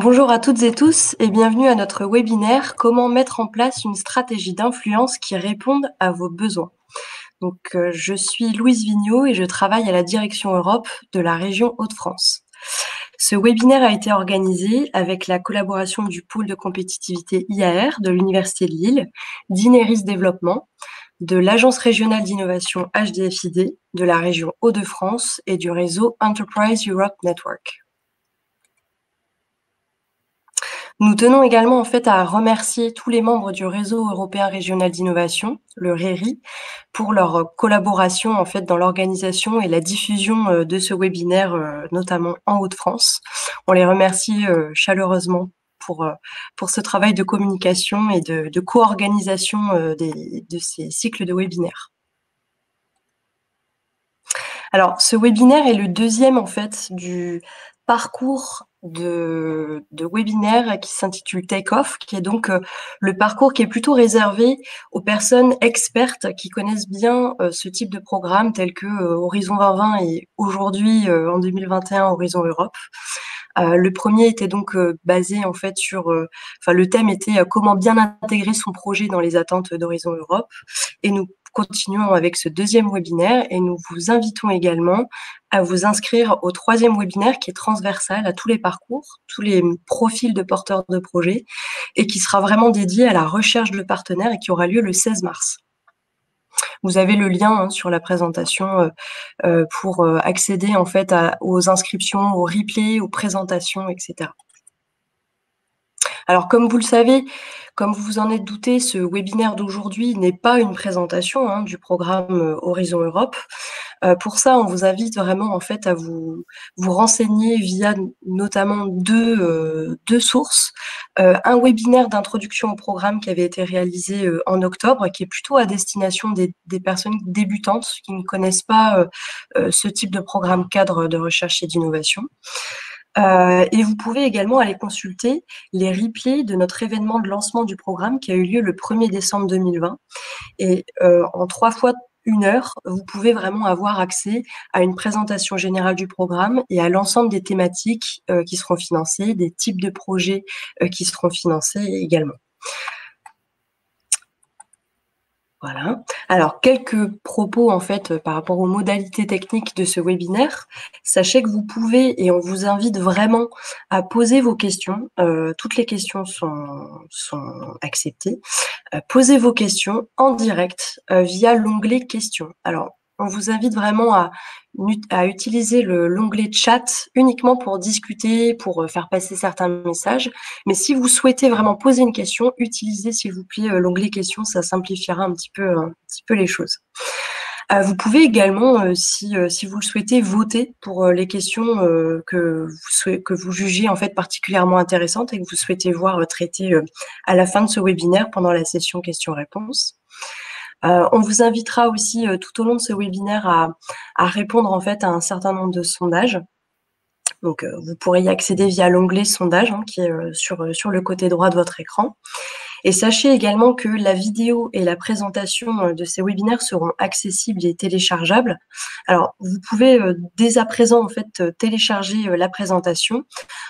Bonjour à toutes et tous et bienvenue à notre webinaire Comment mettre en place une stratégie d'influence qui réponde à vos besoins. Donc, euh, je suis Louise Vigneault et je travaille à la direction Europe de la région Hauts-de-France. Ce webinaire a été organisé avec la collaboration du pôle de compétitivité IAR de l'Université Lille, d'Ineris Développement, de l'Agence régionale d'innovation HDFID de la région Hauts-de-France et du réseau Enterprise Europe Network. Nous tenons également en fait à remercier tous les membres du réseau européen régional d'innovation, le RERI, pour leur collaboration en fait dans l'organisation et la diffusion euh, de ce webinaire, euh, notamment en Haute-France. On les remercie euh, chaleureusement pour, pour ce travail de communication et de, de co-organisation de ces cycles de webinaires. Alors, ce webinaire est le deuxième en fait du parcours de, de webinaire qui s'intitule Take Off, qui est donc euh, le parcours qui est plutôt réservé aux personnes expertes qui connaissent bien euh, ce type de programme tel que euh, Horizon 2020 et aujourd'hui en 2021 Horizon Europe. le premier était donc basé en fait sur, enfin le thème était comment bien intégrer son projet dans les attentes d'Horizon Europe et nous continuons avec ce deuxième webinaire et nous vous invitons également à vous inscrire au troisième webinaire qui est transversal à tous les parcours, tous les profils de porteurs de projets et qui sera vraiment dédié à la recherche de partenaires et qui aura lieu le 16 mars. Vous avez le lien hein, sur la présentation euh, euh, pour euh, accéder en fait aux inscriptions, aux replays, aux présentations, etc. Alors, comme vous le savez, comme vous vous en êtes douté, ce webinaire d'aujourd'hui n'est pas une présentation hein, du programme euh, Horizon Europe. Euh, pour ça, on vous invite vraiment en fait à vous, renseigner via notamment deux, euh, sources. un webinaire d'introduction au programme qui avait été réalisé en octobre, qui est plutôt à destination des, des personnes débutantes qui ne connaissent pas ce type de programme cadre de recherche et d'innovation. Euh, et vous pouvez également aller consulter les replays de notre événement de lancement du programme qui a eu lieu le 1er décembre 2020. Et euh, en trois fois une heure, vous pouvez vraiment avoir accès à une présentation générale du programme et à l'ensemble des thématiques euh, qui seront financées, des types de projets qui seront financés également. Voilà. Alors, quelques propos en fait par rapport aux modalités techniques de ce webinaire. Sachez que vous pouvez, et on vous invite vraiment à poser vos questions. Euh, toutes les questions sont, sont acceptées. Euh, posez vos questions en direct euh, via l'onglet questions. Alors, on vous invite vraiment à, à utiliser l'onglet chat uniquement pour discuter, pour euh, faire passer certains messages. Mais si vous souhaitez vraiment poser une question, utilisez s'il vous plaît euh, l'onglet questions, ça simplifiera un petit peu, un petit peu les choses. Euh, vous pouvez également, si, si vous le souhaitez, voter pour les questions que, vous que vous jugez en fait particulièrement intéressantes et que vous souhaitez voir traitées à la fin de ce webinaire pendant la session questions-réponses. Euh, on vous invitera aussi euh, tout au long de ce webinaire à, répondre en fait à un certain nombre de sondages. Donc, euh, vous pourrez y accéder via l'onglet sondage hein, qui est sur, sur le côté droit de votre écran. Et sachez également que la vidéo et la présentation euh, de ces webinaires seront accessibles et téléchargeables. Alors, vous pouvez euh, dès à présent en fait euh, télécharger la présentation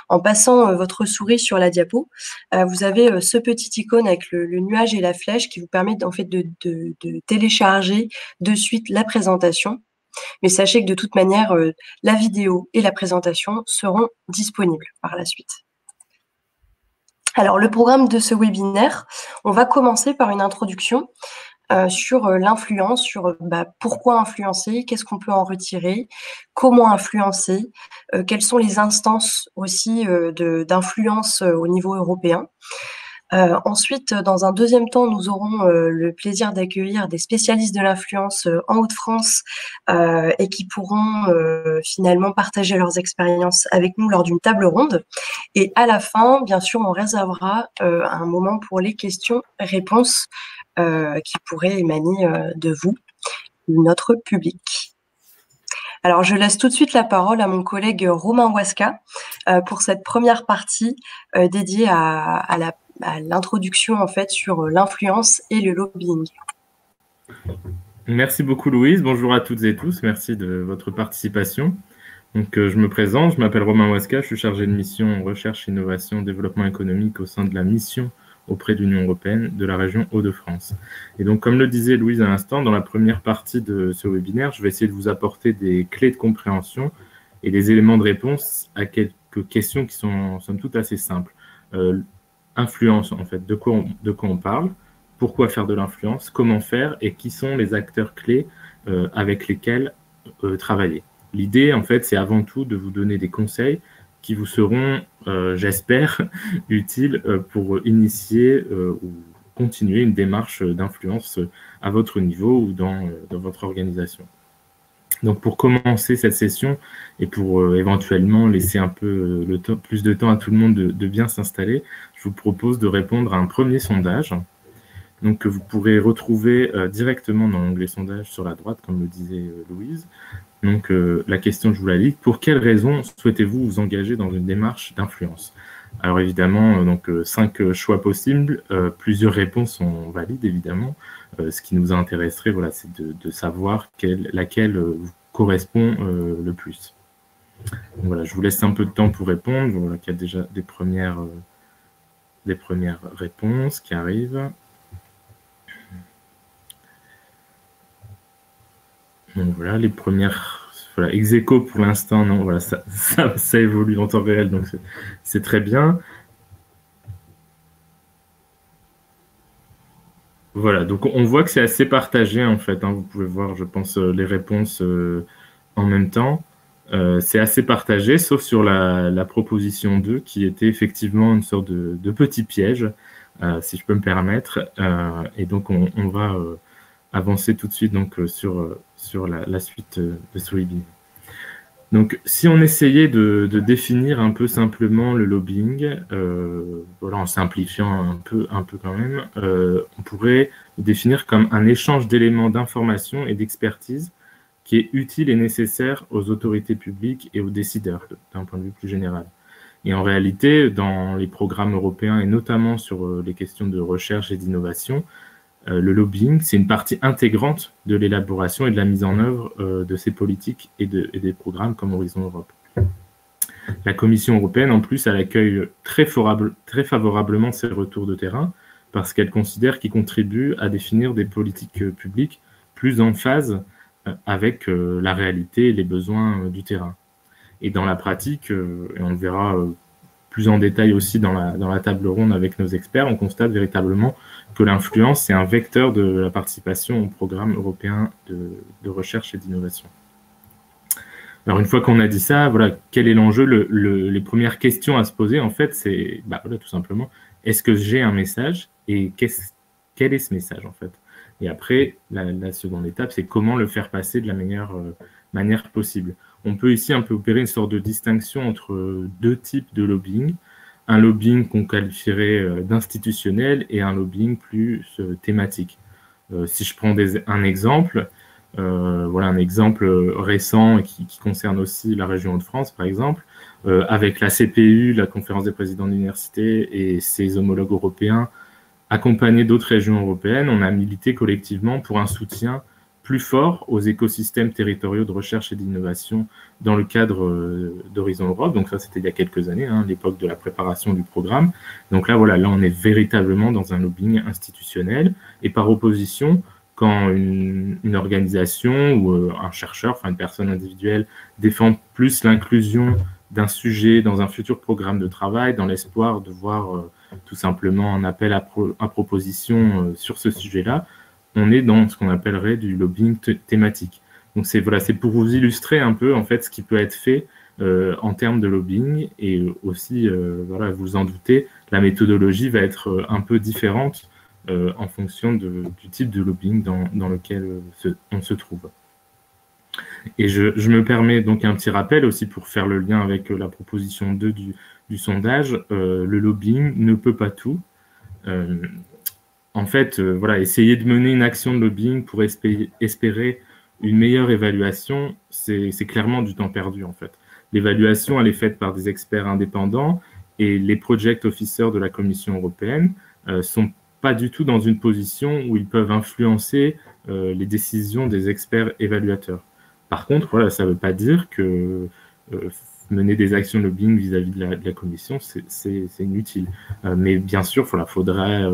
en passant votre souris sur la diapo. Vous avez ce petit icône avec le, nuage et la flèche qui vous permet en fait de, de télécharger de suite la présentation. Mais sachez que de toute manière, la vidéo et la présentation seront disponibles par la suite. Alors, le programme de ce webinaire, on va commencer par une introduction euh, sur euh, l'influence, sur bah, pourquoi influencer, qu'est-ce qu'on peut en retirer, comment influencer, euh, quelles sont les instances aussi d'influence au niveau européen. Euh, ensuite, dans un deuxième temps, nous aurons euh, le plaisir d'accueillir des spécialistes de l'influence euh, en Haute-France et qui pourront finalement partager leurs expériences avec nous lors d'une table ronde. Et à la fin, bien sûr, on réservera un moment pour les questions-réponses qui pourraient émaner de vous, notre public. Alors, je laisse tout de suite la parole à mon collègue Romain Waska pour cette première partie dédiée à la l'introduction en fait sur euh, l'influence et le lobbying. Merci beaucoup Louise. Bonjour à toutes et tous. Merci de votre participation. Donc, je me présente, je m'appelle Romain Waska, je suis chargé de mission recherche, innovation, développement économique au sein de la mission auprès de l'Union européenne de la région Hauts-de-France. Et donc, comme le disait Louise à l'instant, dans la première partie de ce webinaire, je vais essayer de vous apporter des clés de compréhension et des éléments de réponse à quelques questions qui sont, somme toute, assez simples. Euh, influence, en fait, de quoi, on, de quoi on parle, pourquoi faire de l'influence, comment faire et qui sont les acteurs clés euh, avec lesquels euh, travailler. L'idée, en fait, c'est avant tout de vous donner des conseils qui vous seront, euh, j'espère, utiles pour initier ou continuer une démarche d'influence à votre niveau ou dans, dans, votre organisation. Donc pour commencer cette session et pour éventuellement laisser un peu le temps, plus de temps à tout le monde de, de bien s'installer, je vous propose de répondre à un premier sondage donc, que vous pourrez retrouver directement dans l'onglet sondage sur la droite, comme le disait Louise. Donc, euh, la question, je vous la lis. Pour quelles raisons souhaitez-vous vous engager dans une démarche d'influence? Alors, évidemment, euh, donc euh, cinq choix possibles. plusieurs réponses sont valides, évidemment. ce qui nous intéresserait, voilà, c'est de, savoir laquelle vous correspond le plus. voilà, je vous laisse un peu de temps pour répondre. Voilà, qu'il y a déjà des premières, des premières réponses qui arrivent. Voilà, les premières. Voilà, ex pour l'instant, non, voilà, ça, ça, évolue en temps réel, donc c'est très bien. Voilà, donc on voit que c'est assez partagé en fait. Hein. vous pouvez voir, je pense, euh, les réponses euh, en même temps. Euh, c'est assez partagé, sauf sur la, proposition 2, qui était effectivement une sorte de, petit piège, si je peux me permettre. et donc on, va avancer tout de suite donc, sur, sur la, suite euh, de ce webinaire. Donc, si on essayait de, définir un peu simplement le lobbying, euh, voilà, en simplifiant un peu, un peu quand même, euh, on pourrait le définir comme un échange d'éléments d'information et d'expertise qui est utile et nécessaire aux autorités publiques et aux décideurs, d'un point de vue plus général. Et en réalité, dans les programmes européens et notamment sur les questions de recherche et d'innovation, euh, le lobbying, c'est une partie intégrante de l'élaboration et de la mise en œuvre euh, de ces politiques et, des programmes comme Horizon Europe. La Commission européenne, en plus, elle accueille très, favorablement ces retours de terrain parce qu'elle considère qu'ils contribuent à définir des politiques euh, publiques plus en phase avec la réalité et les besoins du terrain. Et dans la pratique, et on le verra plus en détail aussi dans la, dans la table ronde avec nos experts, on constate véritablement que l'influence, c'est un vecteur de la participation au programme européen de, recherche et d'innovation. Alors, une fois qu'on a dit ça, voilà, quel est l'enjeu? Les premières questions à se poser, en fait, c'est bah, voilà, tout simplement, est-ce que j'ai un message? Et quel est ce message, en fait? Et après, la, seconde étape, c'est comment le faire passer de la meilleure euh, manière possible. On peut ici un peu opérer une sorte de distinction entre deux types de lobbying un lobbying qu'on qualifierait euh, d'institutionnel et un lobbying plus euh, thématique. Euh, si je prends un exemple, voilà un exemple récent qui, concerne aussi la région de France, par exemple, avec la CPU, la conférence des présidents d'université et ses homologues européens, accompagnés d'autres régions européennes, on a milité collectivement pour un soutien plus fort aux écosystèmes territoriaux de recherche et d'innovation dans le cadre euh, d'Horizon Europe. Donc ça, c'était il y a quelques années, hein, l'époque de la préparation du programme. Donc là, voilà, là, on est véritablement dans un lobbying institutionnel. Et par opposition, quand une, organisation ou euh, un chercheur, enfin une personne individuelle, défend plus l'inclusion d'un sujet dans un futur programme de travail, dans l'espoir de voir euh, tout simplement un appel à, à proposition sur ce sujet-là, on est dans ce qu'on appellerait du lobbying thématique. Donc c'est voilà, c'est pour vous illustrer un peu en fait ce qui peut être fait euh, en termes de lobbying et aussi euh, voilà, vous en doutez, la méthodologie va être euh, un peu différente en fonction du type de lobbying dans, lequel on se trouve. Et je, me permets donc un petit rappel aussi pour faire le lien avec la proposition 2 du, sondage. le lobbying ne peut pas tout en fait, euh, voilà, essayer de mener une action de lobbying pour espérer, une meilleure évaluation, c'est clairement du temps perdu, en fait. L'évaluation, elle est faite par des experts indépendants et les project officers de la Commission européenne euh, sont pas du tout dans une position où ils peuvent influencer euh, les décisions des experts évaluateurs. Par contre, voilà, ça ne veut pas dire que mener des actions lobbying vis-à-vis de, la, commission, c'est inutile. mais bien sûr, il faudrait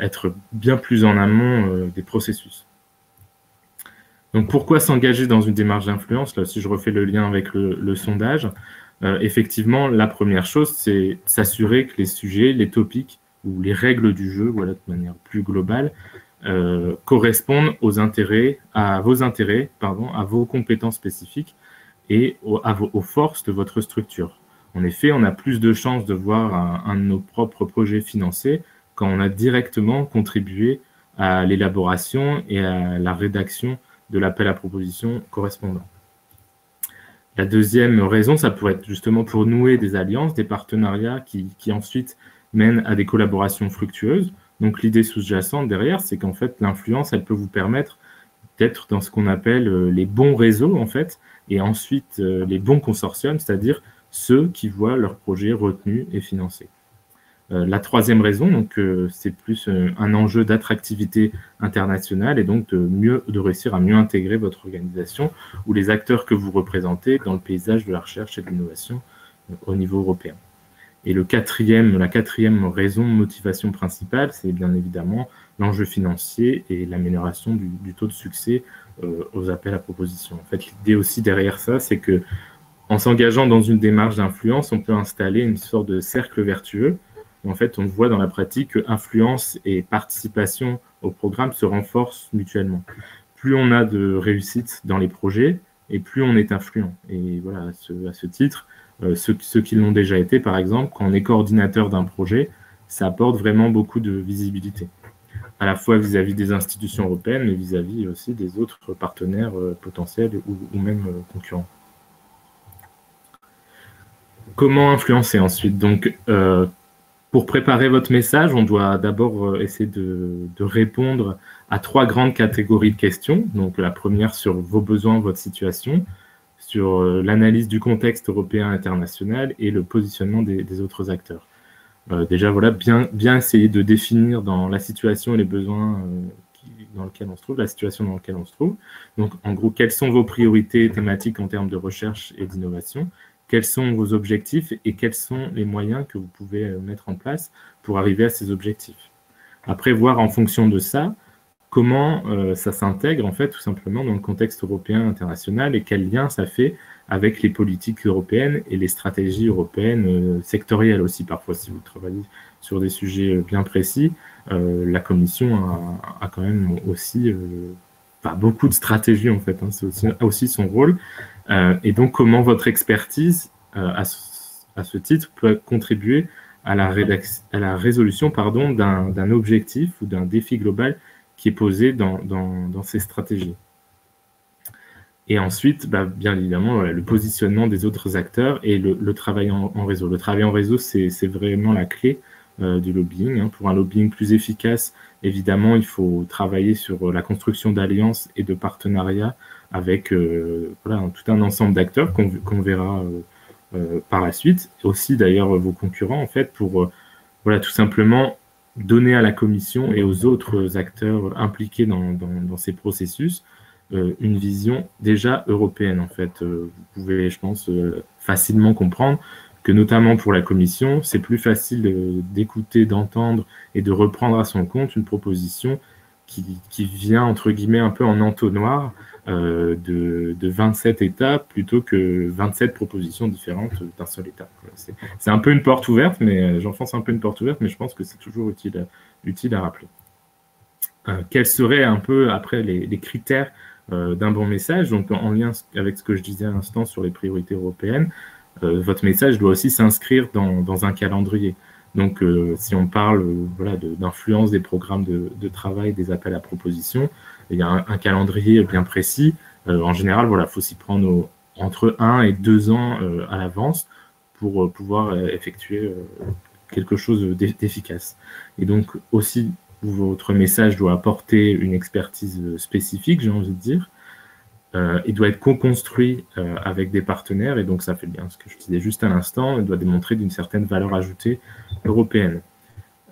être bien plus en amont des processus. Donc pourquoi s'engager dans une démarche d'influence? Là si je refais le lien avec le, sondage. effectivement, la première chose, c'est s'assurer que les sujets, les topics ou les règles du jeu, voilà, de manière plus globale, euh, correspondent aux intérêts, à vos intérêts, pardon, à vos compétences spécifiques et aux, forces de votre structure. En effet, on a plus de chances de voir un, de nos propres projets financés quand on a directement contribué à l'élaboration et à la rédaction de l'appel à proposition correspondant. La deuxième raison, ça pourrait être justement pour nouer des alliances, des partenariats qui, ensuite mène à des collaborations fructueuses. Donc l'idée sous-jacente derrière, c'est qu'en fait, l'influence, elle peut vous permettre d'être dans ce qu'on appelle euh, les bons réseaux, en fait, et ensuite euh, les bons consortiums, c'est-à-dire ceux qui voient leur projet retenu et financé. Euh, la troisième raison, donc, c'est plus un enjeu d'attractivité internationale et donc de, mieux, de réussir à mieux intégrer votre organisation ou les acteurs que vous représentez dans le paysage de la recherche et de l'innovation au niveau européen. Et le quatrième, la quatrième raison, motivation principale, c'est bien évidemment l'enjeu financier et l'amélioration du, taux de succès euh, aux appels à proposition. En fait, l'idée aussi derrière ça, c'est que en s'engageant dans une démarche d'influence, on peut installer une sorte de cercle vertueux. En fait, on voit dans la pratique que influence et participation au programme se renforcent mutuellement. Plus on a de réussite dans les projets, et plus on est influent. Et voilà, à ce titre, euh, ceux, qui l'ont déjà été, par exemple, quand on est coordinateur d'un projet, ça apporte vraiment beaucoup de visibilité, à la fois vis-à-vis des institutions européennes, mais vis-à-vis aussi des autres partenaires euh, potentiels ou, même euh, concurrents. Comment influencer ensuite? Donc, pour préparer votre message, on doit d'abord essayer de, de, répondre à trois grandes catégories de questions. Donc, la première sur vos besoins, votre situation sur euh, l'analyse du contexte européen international et le positionnement des, autres acteurs. Euh, déjà, voilà, bien, bien essayer de définir dans la situation et les besoins euh, dans lesquels on se trouve, la situation dans laquelle on se trouve. Donc, en gros, quelles sont vos priorités thématiques en termes de recherche et d'innovation? Quels sont vos objectifs et quels sont les moyens que vous pouvez mettre en place pour arriver à ces objectifs? Après, voir en fonction de ça, comment euh, ça s'intègre en fait tout simplement dans le contexte européen international et quel lien ça fait avec les politiques européennes et les stratégies européennes euh, sectorielles aussi parfois si vous travaillez sur des sujets euh, bien précis. La commission a, quand même aussi beaucoup de stratégies en fait hein, c'est aussi, son rôle. Et donc comment votre expertise à ce, titre peut contribuer à la, à la résolution d'un objectif ou d'un défi global qui est posé dans, dans, ces stratégies. Et ensuite, bah, bien évidemment, le positionnement des autres acteurs et le, travail en, réseau. Le travail en réseau, c'est vraiment la clé euh, du lobbying. Hein. Pour un lobbying plus efficace, évidemment, il faut travailler sur la construction d'alliances et de partenariats avec euh, voilà, tout un ensemble d'acteurs qu'on verra euh, par la suite. Aussi, d'ailleurs, vos concurrents, en fait, pour voilà, tout simplement donner à la Commission et aux autres acteurs impliqués dans, ces processus euh, une vision déjà européenne. En fait, euh, vous pouvez, je pense, euh, facilement comprendre que notamment pour la Commission, c'est plus facile d'écouter, d'entendre et de reprendre à son compte une proposition qui, vient, entre guillemets, un peu en entonnoir euh, de, 27 États plutôt que 27 propositions différentes d'un seul État. C'est un peu une porte ouverte, mais euh, j'enfonce un peu une porte ouverte, mais je pense que c'est toujours utile, utile à rappeler. Euh, quels seraient un peu, après, les, critères d'un bon message? Donc, en lien avec ce que je disais à l'instant sur les priorités européennes, votre message doit aussi s'inscrire dans, un calendrier. Donc, euh, si on parle euh, voilà, d'influence des programmes de, travail, des appels à proposition, il y a un, calendrier bien précis. Euh, en général, voilà, faut s'y prendre entre un et deux ans à l'avance pour pouvoir effectuer quelque chose d'efficace. Et donc aussi, votre message doit apporter une expertise spécifique, j'ai envie de dire, euh, il doit être co-construit euh, avec des partenaires, et donc ça fait bien ce que je disais juste à l'instant, il doit démontrer d'une certaine valeur ajoutée européenne.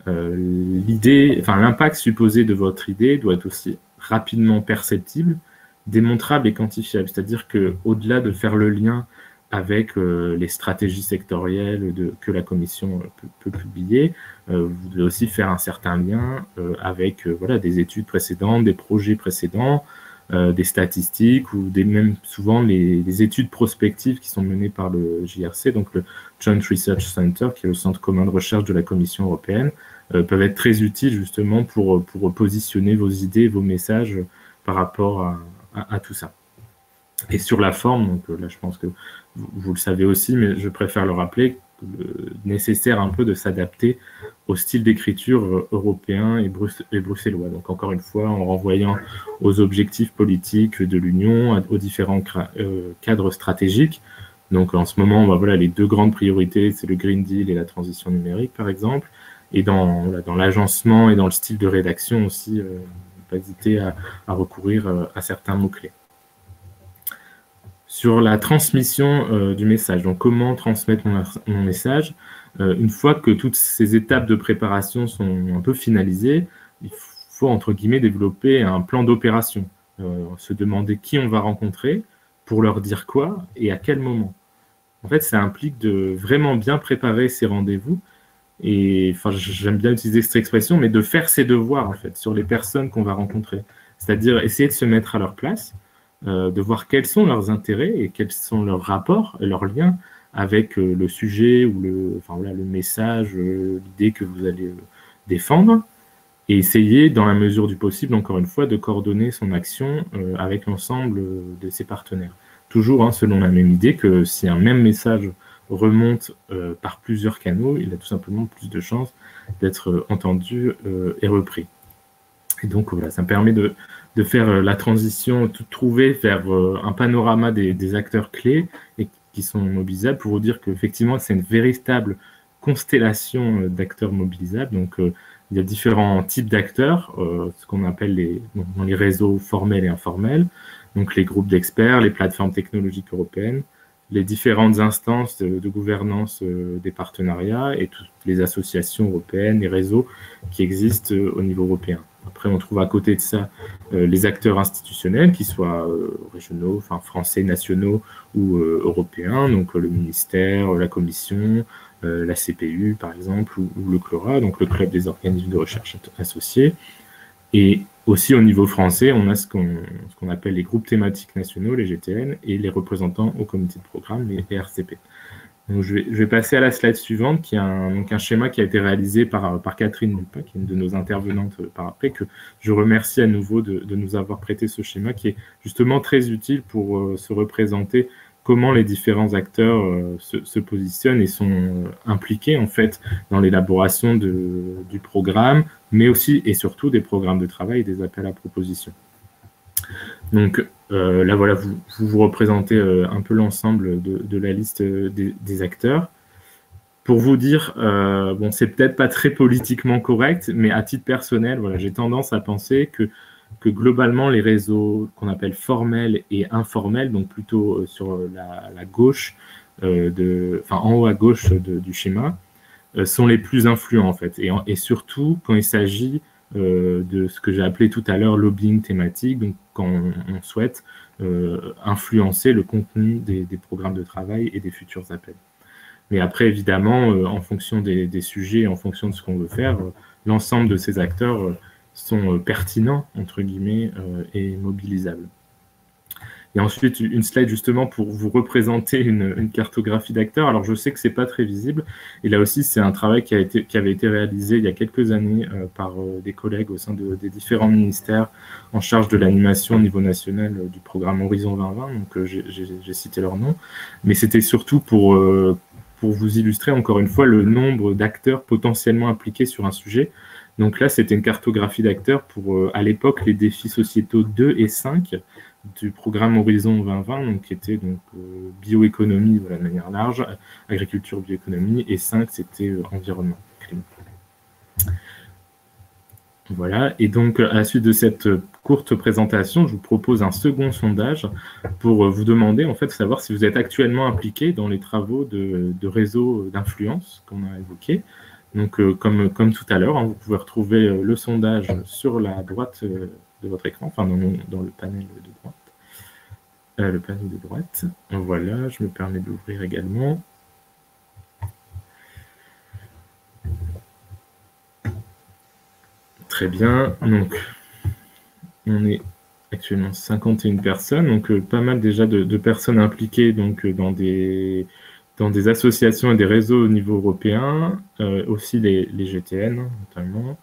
Euh, l'idée, enfin l'impact supposé de votre idée doit aussi rapidement perceptible, démontrable et quantifiable. C'est-à-dire que au-delà de faire le lien avec les stratégies sectorielles que la commission peut, publier. vous devez aussi faire un certain lien avec voilà, des études précédentes, des projets précédents, des statistiques ou des, même souvent les, études prospectives qui sont menées par le JRC, donc le Joint Research Center, qui est le centre commun de recherche de la Commission européenne, peuvent être très utiles justement pour, pour positionner vos idées, vos messages par rapport à tout ça. Et sur la forme, donc euh, là je pense que vous, le savez aussi, mais je préfère le rappeler, nécessaire un peu de s'adapter au style d'écriture euh, européen et, bruxellois. Donc encore une fois, en renvoyant aux objectifs politiques de l'Union, aux différents euh, cadres stratégiques. Donc en ce moment, bah, voilà, les deux grandes priorités, c'est le Green Deal et la transition numérique, par exemple. Et dans, l'agencement et dans le style de rédaction aussi, pas hésiter à, recourir à certains mots-clés sur la transmission euh, du message. Donc, comment transmettre mon, message euh, Une fois que toutes ces étapes de préparation sont un peu finalisées, il faut, entre guillemets, développer un plan d'opération. Euh, se demander qui on va rencontrer, pour leur dire quoi et à quel moment. En fait, ça implique de vraiment bien préparer ces rendez-vous. Et enfin, j'aime bien utiliser cette expression, mais de faire ses devoirs, en fait, sur les personnes qu'on va rencontrer. C'est-à-dire essayer de se mettre à leur place, euh, de voir quels sont leurs intérêts et quels sont leurs rapports et leurs liens avec euh, le sujet ou le, enfin, voilà, le message, euh, l'idée que vous allez défendre, et essayer, dans la mesure du possible, encore une fois, de coordonner son action avec l'ensemble de ses partenaires. Toujours hein, selon la même idée que si un même message remonte par plusieurs canaux, il a tout simplement plus de chances d'être entendu et repris. Et donc voilà, ça me permet de, faire euh, la transition, tout trouver, vers euh, un panorama des, acteurs clés et qui sont mobilisables pour vous dire qu'effectivement, c'est une véritable constellation euh, d'acteurs mobilisables. Donc, il y a différents types d'acteurs, ce qu'on appelle les réseaux formels et informels, donc les groupes d'experts, les plateformes technologiques européennes, les différentes instances de, gouvernance des partenariats et toutes les associations européennes, les réseaux qui existent au niveau européen. Après, on trouve à côté de ça euh, les acteurs institutionnels, qui soient euh, régionaux, enfin français, nationaux ou euh, européens, donc le ministère, la commission, la CPU par exemple, ou, le CLORA, donc le club des organismes de recherche associés. Et aussi au niveau français, on a ce qu'on appelle les groupes thématiques nationaux, les GTN, et les représentants au comité de programme, les RCP je, vais, passer à la slide suivante, qui est un, donc un schéma qui a été réalisé par, par Catherine Lupa, qui est une de nos intervenantes par après, que je remercie à nouveau de, nous avoir prêté ce schéma, qui est justement très utile pour euh, se représenter comment les différents acteurs euh, se, positionnent et sont impliqués en fait dans l'élaboration du programme, mais aussi et surtout des programmes de travail et des appels à propositions. Donc euh, là, voilà, vous vous, représentez euh, un peu l'ensemble de, la liste euh, des, acteurs. Pour vous dire, bon, c'est peut-être pas très politiquement correct, mais à titre personnel, voilà, j'ai tendance à penser que, que globalement, les réseaux qu'on appelle formels et informels, donc plutôt sur la, gauche, de, enfin en haut à gauche du schéma, sont les plus influents en fait. Et, surtout quand il s'agit euh, de ce que j'ai appelé tout à l'heure lobbying thématique, donc quand on, souhaite euh, influencer le contenu des, programmes de travail et des futurs appels. Mais après, évidemment, euh, en fonction des, sujets, en fonction de ce qu'on veut faire, l'ensemble de ces acteurs sont pertinents, entre guillemets, et mobilisables. Et ensuite, une slide justement pour vous représenter une, cartographie d'acteurs. Alors, je sais que c'est pas très visible. Et là aussi, c'est un travail qui, a été, qui avait été réalisé il y a quelques années euh, par euh, des collègues au sein de, des différents ministères en charge de l'animation au niveau national euh, du programme Horizon 2020. Donc, j'ai cité leur nom. Mais c'était surtout pour, pour vous illustrer encore une fois le nombre d'acteurs potentiellement impliqués sur un sujet. Donc là, c'était une cartographie d'acteurs pour, à l'époque, les défis sociétaux 2 et 5 du programme Horizon 2020, donc, qui était donc, euh, bioéconomie de manière large, agriculture, bioéconomie, et 5, c'était euh, environnement, Voilà, et donc à la suite de cette courte présentation, je vous propose un second sondage pour vous demander en fait savoir si vous êtes actuellement impliqué dans les travaux de, de réseaux d'influence qu'on a évoqués. Donc euh, comme, tout à l'heure, hein, vous pouvez retrouver le sondage sur la droite de votre écran, enfin dans, le panel de droite. le panneau de droite. Voilà, je me permets d'ouvrir également. Très bien. Donc, on est actuellement 51 personnes, donc euh, pas mal déjà de, personnes impliquées donc, euh, dans, des, dans des associations et des réseaux au niveau européen, euh, aussi les, GTN notamment,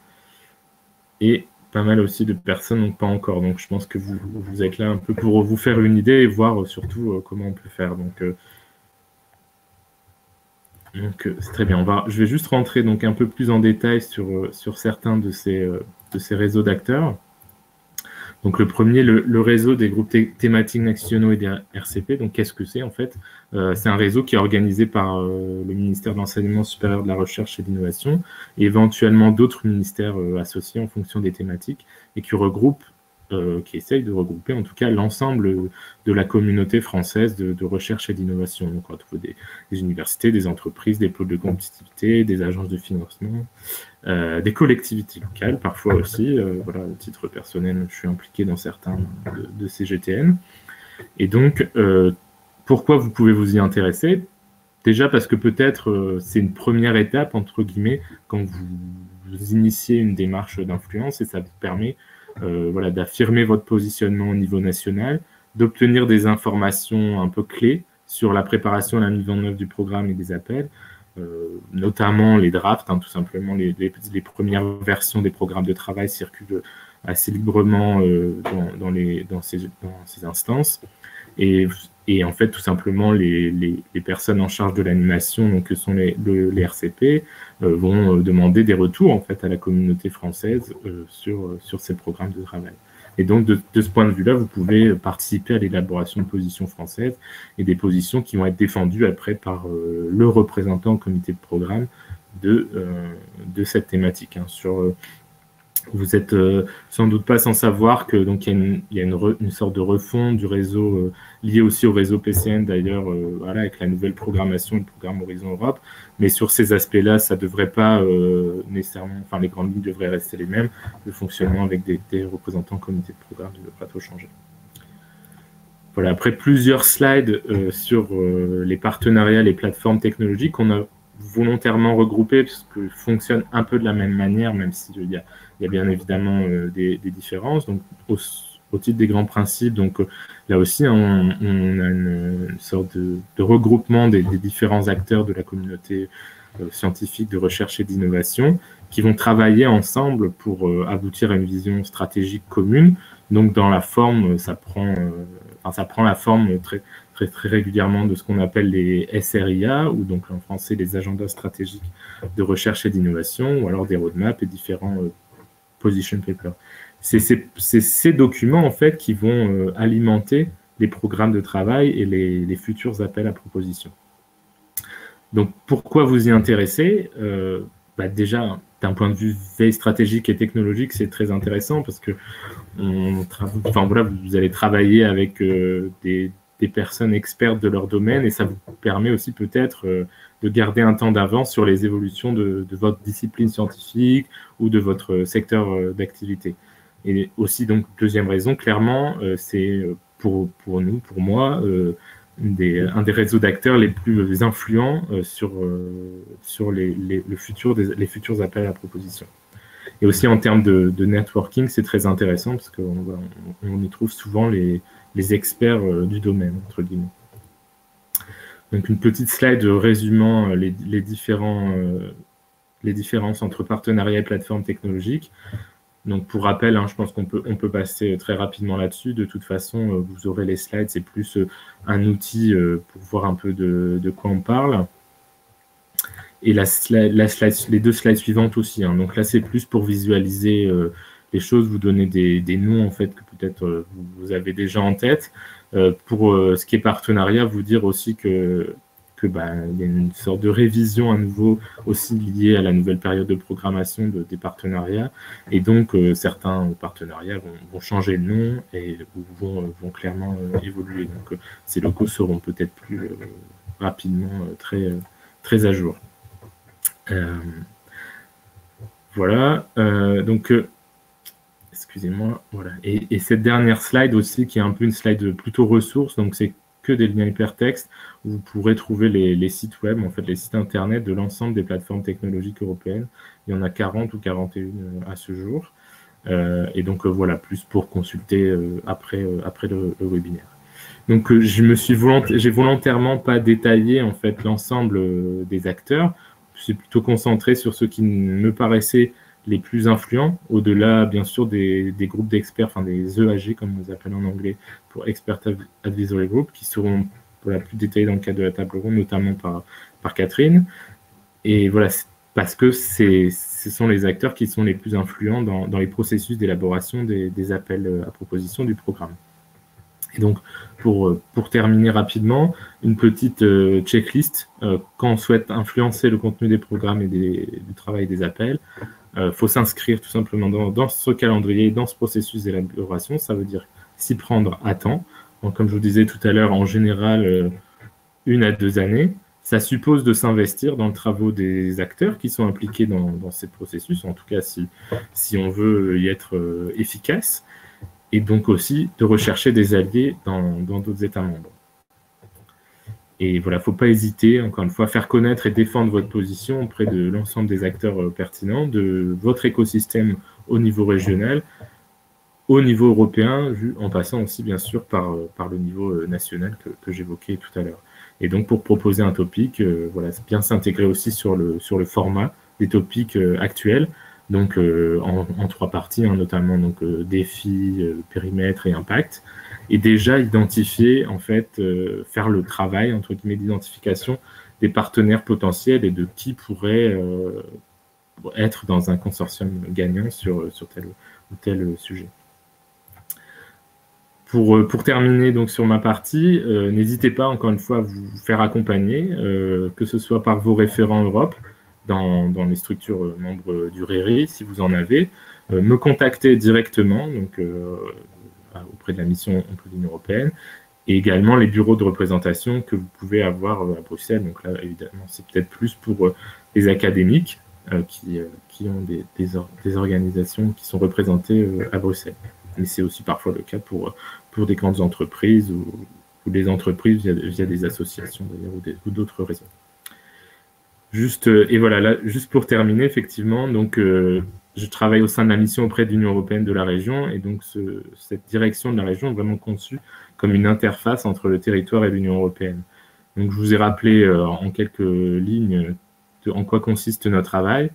et pas mal aussi de personnes, donc pas encore. Donc je pense que vous, êtes là un peu pour vous faire une idée et voir surtout comment on peut faire. Donc c'est très bien. Je vais juste rentrer donc un peu plus en détail sur, certains de ces réseaux d'acteurs. Donc le premier, le, réseau des groupes thématiques nationaux et des RCP. Donc qu'est-ce que c'est en fait? Euh, C'est un réseau qui est organisé par euh, le ministère de l'Enseignement supérieur de la Recherche et de l'Innovation et éventuellement d'autres ministères euh, associés en fonction des thématiques et qui regroupe qui essaye de regrouper en tout cas l'ensemble de la communauté française de, recherche et d'innovation. Donc on va trouver des, universités, des entreprises, des pôles de compétitivité, des agences de financement, euh, des collectivités locales parfois aussi. Euh, voilà, au titre personnel, je suis impliqué dans certains de, ces GTN. Et donc, pourquoi vous pouvez vous y intéresser? Déjà parce que peut-être c'est une première étape, entre guillemets, quand vous, vous initiez une démarche d'influence et ça vous permet euh, voilà, d'affirmer votre positionnement au niveau national, d'obtenir des informations un peu clés sur la préparation et la mise en œuvre du programme et des appels, euh, notamment les drafts, hein, tout simplement les, les, premières versions des programmes de travail circulent assez librement euh, dans, dans, les, dans, ces, dans, ces, instances. Et, et, en fait, tout simplement, les, les personnes en charge de l'animation, donc que sont les, les RCP, euh, vont euh, demander des retours en fait à la communauté française euh, sur, sur ces programmes de travail. Et donc, de, ce point de vue-là, vous pouvez participer à l'élaboration de positions françaises et des positions qui vont être défendues après par le représentant au comité de programme de, de cette thématique. Hein, sur vous êtes euh, sans doute pas sans savoir que donc il y a une, sorte de refonte du réseau euh, lié aussi au réseau PCN d'ailleurs, euh, voilà, avec la nouvelle programmation, le programme Horizon Europe. Mais sur ces aspects-là, ça devrait pas nécessairement, enfin les grandes lignes devraient rester les mêmes. Le fonctionnement avec des, des représentants comité de programme ne devrait pas trop changer. Voilà, après plusieurs slides sur les partenariats, les plateformes technologiques, on a volontairement regroupé parce que fonctionnent un peu de la même manière, même s'il y y a bien évidemment euh, des, différences. Donc, au, titre des grands principes, donc euh, là aussi, on, a une, sorte de, regroupement des, différents acteurs de la communauté euh, scientifique de recherche et d'innovation qui vont travailler ensemble pour aboutir à une vision stratégique commune. Donc, dans la forme, ça prend, la forme très, très, très régulièrement de ce qu'on appelle les SRIA, ou donc en français les agendas stratégiques de recherche et d'innovation, ou alors des roadmaps et différents position paper. C'est ces documents en fait qui vont euh, alimenter les programmes de travail et les, futurs appels à propositions. Donc pourquoi vous y intéresser euh, bah, Déjà, d'un point de vue veille stratégique et technologique, c'est très intéressant parce que vous allez travailler avec euh, des, personnes expertes de leur domaine et ça vous permet aussi peut-être de garder un temps d'avance sur les évolutions de, votre discipline scientifique ou de votre secteur d'activité. Et aussi, donc, deuxième raison, clairement, euh, c'est euh, pour, pour nous, pour moi, des, un des réseaux d'acteurs les plus influents sur, sur les, les, le les futurs appels à proposition. Et aussi en termes de, networking, c'est très intéressant parce qu'on on, y trouve souvent les, les experts du domaine, entre guillemets. Donc une petite slide résumant euh, les, différents, euh, les différences entre partenariat et plateforme technologique. Donc pour rappel, hein, je pense qu'on peut, on peut passer très rapidement là-dessus. De toute façon, euh, vous aurez les slides, c'est plus un outil pour voir un peu de, de quoi on parle. Et les deux slides suivantes aussi. Hein. Donc là, c'est plus pour visualiser les choses, vous donner des, des noms en fait que peut-être vous, avez déjà en tête. Euh, pour euh, ce qui est partenariat, vous dire aussi que bah, il y a une sorte de révision à nouveau aussi liée à la nouvelle période de programmation de, des partenariats. Et donc, euh, certains partenariats vont, changer de nom et vont, vont clairement évoluer. Donc, ces locaux seront peut-être plus rapidement très, très à jour. voilà. donc, excusez-moi, voilà. Et, cette dernière slide aussi, qui est un peu une slide plutôt ressource, donc c'est des liens hypertextes, où vous pourrez trouver les, sites web, en fait les sites internet de l'ensemble des plateformes technologiques européennes. Il y en a 40 ou 41 à ce jour. et donc voilà, plus pour consulter après, après le, webinaire. Donc je me suis j'ai volontairement pas détaillé en fait l'ensemble des acteurs. Je suis plutôt concentré sur ceux qui me paraissaient les plus influents, au-delà bien sûr des, groupes d'experts, enfin des EAG comme on les appelle en anglais, pour Expert Advisory Group, qui seront pour la plus détaillée dans le cadre de la table ronde, notamment par, Catherine. Et voilà, parce que ce sont les acteurs qui sont les plus influents dans, les processus d'élaboration des, appels à proposition du programme. Et donc, pour, pour terminer rapidement, une petite euh, checklist. Euh, quand on souhaite influencer le contenu des programmes et du travail des appels, il euh, faut s'inscrire tout simplement dans, ce calendrier, dans ce processus d'élaboration. Ça veut dire s'y prendre à temps. Donc, comme je vous disais tout à l'heure, en général, euh, une à deux années. Ça suppose de s'investir dans le travaux des acteurs qui sont impliqués dans, ces processus, en tout cas si, si on veut y être euh, efficace, et donc aussi de rechercher des alliés dans d'autres États membres. Et voilà, il ne faut pas hésiter, encore une fois, à faire connaître et défendre votre position auprès de l'ensemble des acteurs euh, pertinents, de votre écosystème au niveau régional, au niveau européen, en passant aussi bien sûr par, euh, le niveau euh, national que, j'évoquais tout à l'heure. Et donc pour proposer un topic, voilà, bien s'intégrer aussi sur le, sur le format des topics actuels, donc en, trois parties, hein, notamment donc, défis, périmètre et impact et déjà identifier, en fait, euh, faire le travail, entre guillemets, d'identification des partenaires potentiels et de qui pourrait euh, être dans un consortium gagnant sur, sur tel ou tel sujet. Pour, euh, pour, terminer donc sur ma partie, n'hésitez pas encore une fois à vous faire accompagner, que ce soit par vos référents Europe, dans, dans les structures membres du RERI, si vous en avez, me contacter directement, donc auprès de la mission de l'Union européenne, et également les bureaux de représentation que vous pouvez avoir euh, à Bruxelles. Donc là, évidemment, c'est peut-être plus pour euh, les académiques euh, qui, qui ont des, des, organisations qui sont représentées à Bruxelles. Mais c'est aussi parfois le cas pour, pour des grandes entreprises ou, ou des entreprises via, via des associations d'ailleurs ou d'autres réseaux. Juste, et voilà, là, juste pour terminer, effectivement, donc je travaille au sein de la mission auprès de l'Union européenne de la région, et donc cette direction de la région est vraiment conçue comme une interface entre le territoire et l'Union européenne. Donc je vous ai rappelé euh, en quelques lignes de, en quoi consiste notre travail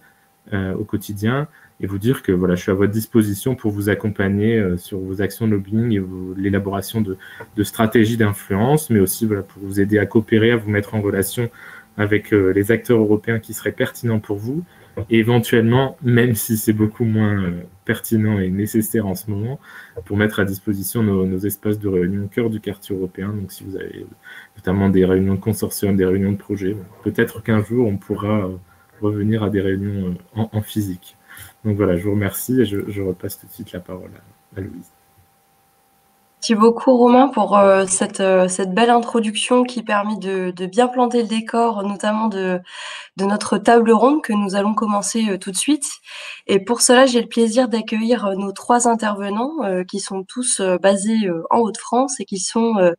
euh, au quotidien, et vous dire que voilà, je suis à votre disposition pour vous accompagner euh, sur vos actions de lobbying et l'élaboration de, de, stratégies d'influence, mais aussi voilà, pour vous aider à coopérer, à vous mettre en relation avec les acteurs européens qui seraient pertinents pour vous, et éventuellement, même si c'est beaucoup moins euh, pertinent et nécessaire en ce moment, pour mettre à disposition nos, espaces de réunion au cœur du quartier européen. Donc, si vous avez notamment des réunions de consortium, des réunions de projet, peut-être qu'un jour on pourra euh, revenir à des réunions euh, en, physique. Donc voilà, je vous remercie et je, repasse tout de suite la parole à Louise. Merci beaucoup Romain pour euh, cette, euh, cette belle introduction qui permet de, de, bien planter le décor, notamment de, de notre table ronde que nous allons commencer euh, tout de suite. Et pour cela, j'ai le plaisir d'accueillir nos trois intervenants qui sont tous basés en Haute-France et qui sont,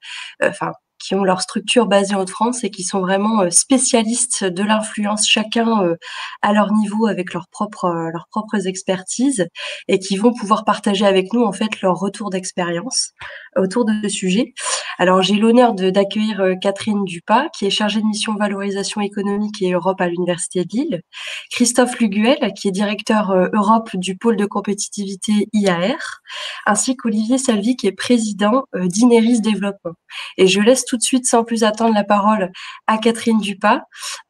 enfin, qui ont leur structure basée en France et qui sont vraiment euh, spécialistes de l'influence, chacun euh, à leur niveau avec leurs propres, euh, leurs propres expertises et qui vont pouvoir partager avec nous en fait leur retour d'expérience autour de ce sujet. Alors j'ai l'honneur d'accueillir Catherine Dupas, qui est chargée de mission valorisation économique et Europe à l'Université de Lille, Christophe Luguel, qui est directeur Europe du pôle de compétitivité IAR, ainsi qu'Olivier Salvi, qui est président d'Ineris Développement. Et je laisse tout de suite, sans plus attendre, la parole à Catherine Dupas,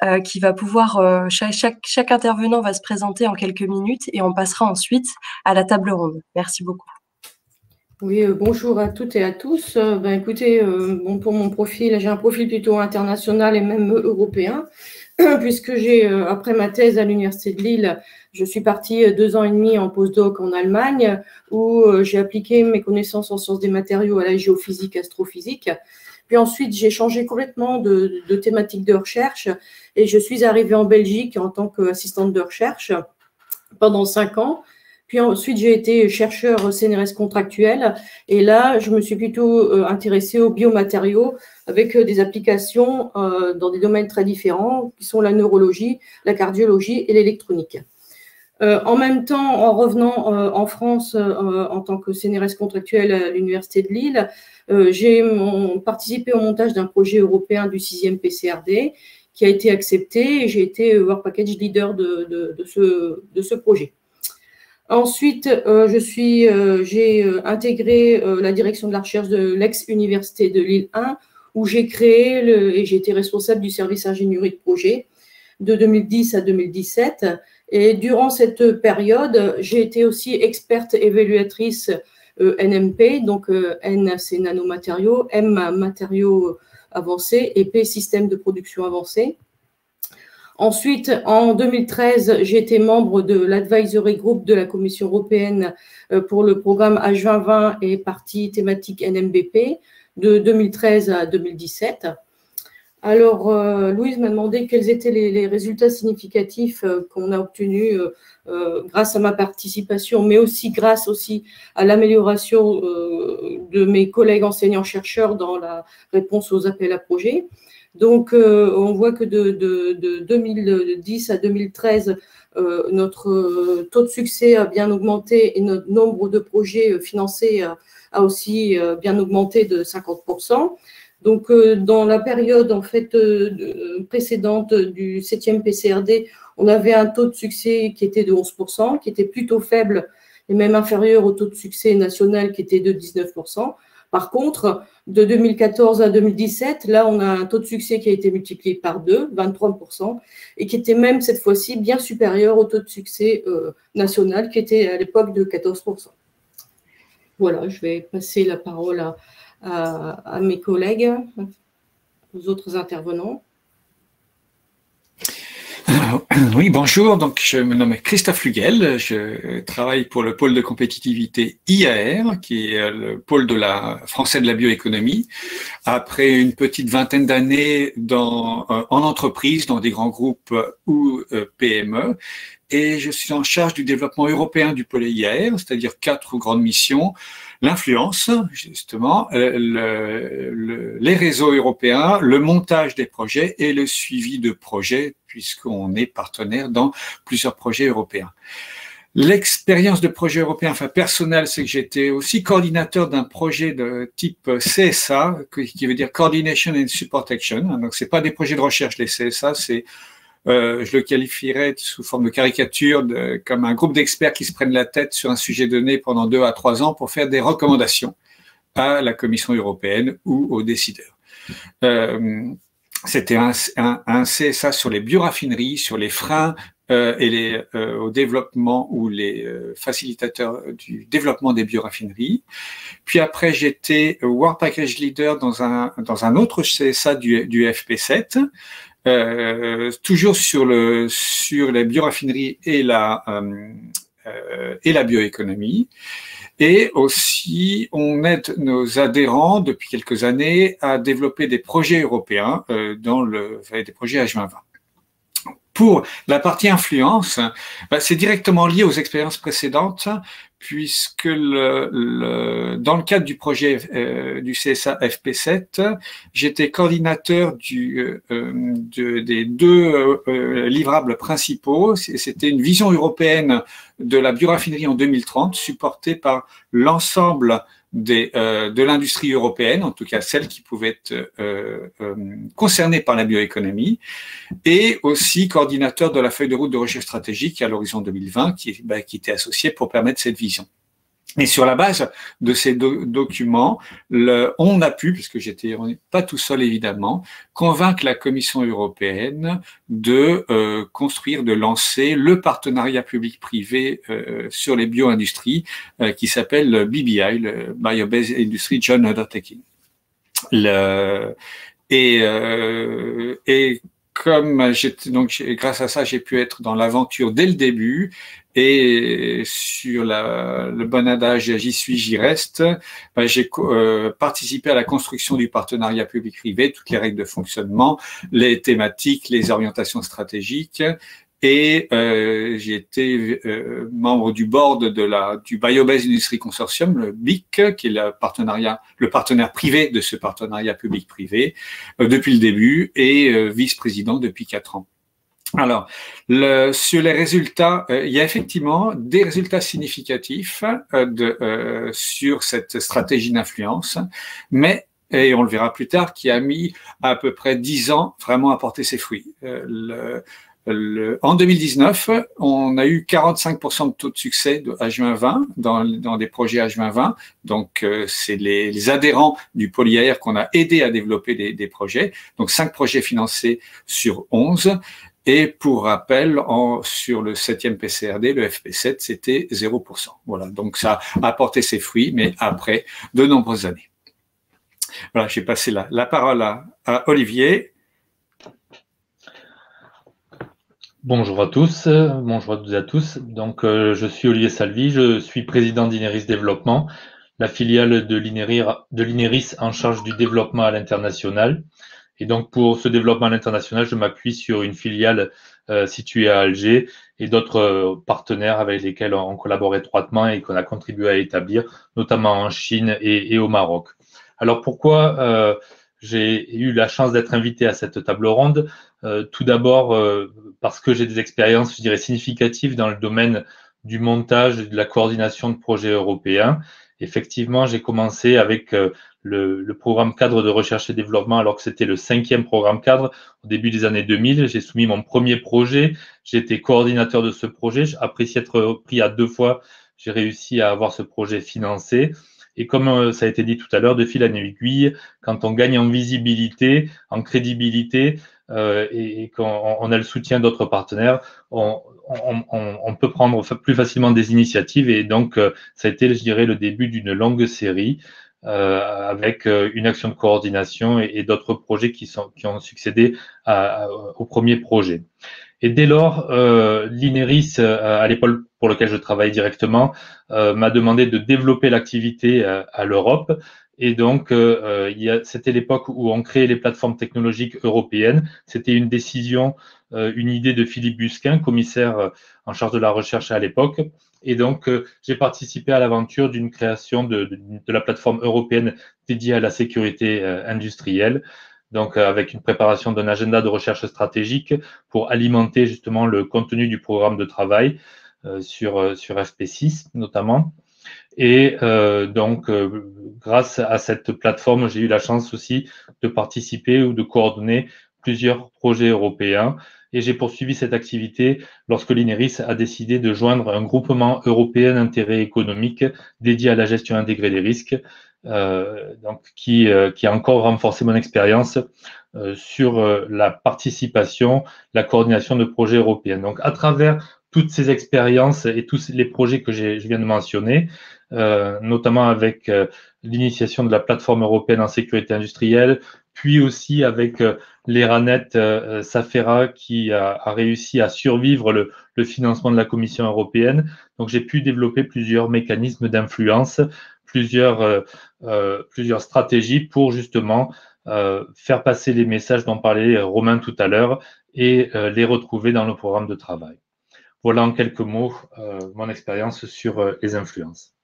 euh, qui va pouvoir, euh, chaque, chaque, intervenant va se présenter en quelques minutes et on passera ensuite à la table ronde. Merci beaucoup. Oui, euh, bonjour à toutes et à tous. ben, écoutez, bon, pour mon profil, j'ai un profil plutôt international et même européen, puisque j'ai, après ma thèse à l'Université de Lille, je suis partie deux ans et demi en postdoc en Allemagne, où j'ai appliqué mes connaissances en sciences des matériaux à la géophysique, astrophysique. Puis ensuite, j'ai changé complètement de, thématique de recherche et je suis arrivée en Belgique en tant qu'assistante de recherche pendant cinq ans. Puis ensuite, j'ai été chercheur CNRS contractuel. Et là, je me suis plutôt euh, intéressée aux biomatériaux avec euh, des applications euh, dans des domaines très différents, qui sont la neurologie, la cardiologie et l'électronique. en même temps, en revenant en France en tant que CNRS contractuel à l'Université de Lille, j'ai participé au montage d'un projet européen du 6e PCRD qui a été accepté et j'ai été Work Package Leader de, ce, de ce projet. Ensuite, euh, je suis, euh, j'ai euh, intégré la direction de la recherche de l'ex-université de Lille 1, où j'ai créé le, et j'ai été responsable du service ingénierie de projet de 2010 à 2017. Et durant cette période, j'ai été aussi experte évaluatrice NMP, donc N c'est nanomatériaux, M matériaux avancés et P système de production avancé. Ensuite, en 2013, j'ai été membre de l'advisory group de la Commission européenne euh, pour le programme H2020 et partie thématique NMBP de 2013 à 2017. Alors, euh, Louise m'a demandé quels étaient les, résultats significatifs euh, qu'on a obtenus grâce à ma participation, mais aussi grâce aussi à l'amélioration de mes collègues enseignants-chercheurs dans la réponse aux appels à projets. Donc, euh, on voit que de, 2010 à 2013, euh, notre euh, taux de succès a bien augmenté et notre nombre de projets financés a, aussi bien augmenté de 50%. Donc, dans la période en fait précédente du 7e PCRD, on avait un taux de succès qui était de 11%, qui était plutôt faible et même inférieur au taux de succès national qui était de 19%. Par contre, de 2014 à 2017, là, on a un taux de succès qui a été multiplié par 2, 23%, et qui était même cette fois-ci bien supérieur au taux de succès euh, national qui était à l'époque de 14%. Voilà, je vais passer la parole à mes collègues, aux autres intervenants. Oui, bonjour. Donc, je me nomme Christophe Lugel. Je travaille pour le pôle de compétitivité IAR, qui est le pôle de la français de la bioéconomie. Après une petite vingtaine d'années dans, euh, en entreprise, dans des grands groupes ou euh, PME, et je suis en charge du développement européen du pôle IAR, c'est-à-dire quatre grandes missions l'influence, justement, euh, le, les réseaux européens, le montage des projets et le suivi de projets, puisqu'on est partenaire dans plusieurs projets européens. L'expérience de projet européen, enfin personnel, c'est que j'étais aussi coordinateur d'un projet de type CSA, qui veut dire Coordination and Support Action. Donc, c'est pas des projets de recherche, les CSA, c'est euh, je le qualifierais sous forme de caricature comme un groupe d'experts qui se prennent la tête sur un sujet donné pendant deux à trois ans pour faire des recommandations à la Commission européenne ou aux décideurs. Euh, C'était un, CSA sur les bioraffineries, sur les freins euh, et les, euh, au développement ou les euh, facilitateurs du développement des bioraffineries. Puis après, j'étais World Package Leader dans un, dans un autre CSA du, du FP7 euh, toujours sur le sur les bioraffineries et la et la bioéconomie. Et aussi, on aide nos adhérents depuis quelques années à développer des projets européens dans le des projets H2020. Pour la partie influence, bah, c'est directement lié aux expériences précédentes puisque dans le cadre du projet euh, du CSA FP7, j'étais coordinateur euh, de, des deux euh, livrables principaux. C'était une vision européenne de la bioraffinerie en 2030, supportée par l'ensemble euh, de l'industrie européenne, en tout cas celle qui pouvait être euh, euh, concernée par la bioéconomie, et aussi coordinateur de la feuille de route de recherche stratégique à l'horizon 2020, qui, bah, qui était associé pour permettre cette vision. Et sur la base de ces documents, le, on a pu, puisque j'étais pas tout seul évidemment, convaincre la Commission européenne de euh, construire, de lancer le partenariat public-privé euh, sur les bioindustries euh, qui s'appelle BBI, le Biobased Industry Joint Undertaking. Le, et, euh, et comme donc grâce à ça j'ai pu être dans l'aventure dès le début et sur la, le bon adage j'y suis j'y reste ben, j'ai euh, participé à la construction du partenariat public-privé toutes les règles de fonctionnement les thématiques les orientations stratégiques et euh, j'ai été euh, membre du board de la du Biobase Industry Consortium, le BIC, qui est le partenariat, le partenaire privé de ce partenariat public-privé euh, depuis le début et vice-président depuis quatre ans. Alors, le, sur les résultats, il y a effectivement des résultats significatifs de, sur cette stratégie d'influence, mais et on le verra plus tard, qui a mis à peu près dix ans vraiment à porter ses fruits. le, en 2019, on a eu 45% de taux de succès de H2020 dans, dans des projets H2020. Donc, euh, c'est les, adhérents du polyAR qu'on a aidé à développer des, des, projets. Donc, 5 projets financés sur 11. Et pour rappel, sur le 7e PCRD, le FP7, c'était 0%. Voilà, donc ça a apporté ses fruits, mais après de nombreuses années. Voilà, j'ai passé la, la parole à, Olivier. Bonjour à tous, bonjour à toutes et à tous. Donc, euh, je suis Olivier Salvi, je suis président d'Ineris Développement, la filiale de l'Ineris en charge du développement à l'international. Et donc, pour ce développement à l'international, je m'appuie sur une filiale euh, située à Alger et d'autres euh, partenaires avec lesquels on, collabore étroitement et qu'on a contribué à établir, notamment en Chine et, au Maroc. Alors, pourquoi j'ai eu la chance d'être invité à cette table ronde? Euh, tout d'abord euh, parce que j'ai des expériences, je dirais, significatives dans le domaine du montage et de la coordination de projets européens. Effectivement, j'ai commencé avec euh, le, programme cadre de recherche et développement alors que c'était le cinquième programme cadre au début des années 2000. J'ai soumis mon premier projet. J'ai été coordinateur de ce projet. Après s'y être pris à deux fois, j'ai réussi à avoir ce projet financé. Et comme euh, ça a été dit tout à l'heure, de fil en aiguille, quand on gagne en visibilité, en crédibilité, euh, et, et qu'on a le soutien d'autres partenaires, on, on, on, peut prendre plus facilement des initiatives. Et donc, euh, ça a été, je dirais, le début d'une longue série euh, avec euh, une action de coordination et, et d'autres projets qui, sont, qui ont succédé à, à, au premier projet. Et dès lors, euh, l'INERIS, euh, à l'école pour lequel je travaille directement, euh, m'a demandé de développer l'activité euh, à l'Europe. Et donc, c'était l'époque où on créait les plateformes technologiques européennes. C'était une décision, une idée de Philippe Busquin, commissaire en charge de la recherche à l'époque. Et donc, j'ai participé à l'aventure d'une création de, de, de, la plateforme européenne dédiée à la sécurité industrielle donc euh, avec une préparation d'un agenda de recherche stratégique pour alimenter justement le contenu du programme de travail euh, sur, euh, sur FP6 notamment. Et euh, donc, euh, grâce à cette plateforme, j'ai eu la chance aussi de participer ou de coordonner plusieurs projets européens. Et j'ai poursuivi cette activité lorsque l'INERIS a décidé de joindre un groupement européen d'intérêt économique dédié à la gestion intégrée des risques, euh, donc qui, euh, qui a encore renforcé mon expérience euh, sur la participation, la coordination de projets européens. Donc, à travers toutes ces expériences et tous les projets que je viens de mentionner, euh, notamment avec euh, l'initiation de la plateforme européenne en sécurité industrielle, puis aussi avec euh, l'ERANET Safera qui a, a, réussi à survivre le, le, financement de la Commission européenne. Donc j'ai pu développer plusieurs mécanismes d'influence plusieurs, euh, euh, plusieurs stratégies pour justement euh, faire passer les messages dont parlait Romain tout à l'heure et les retrouver dans le programme de travail. Voilà en quelques mots mon expérience sur les influences.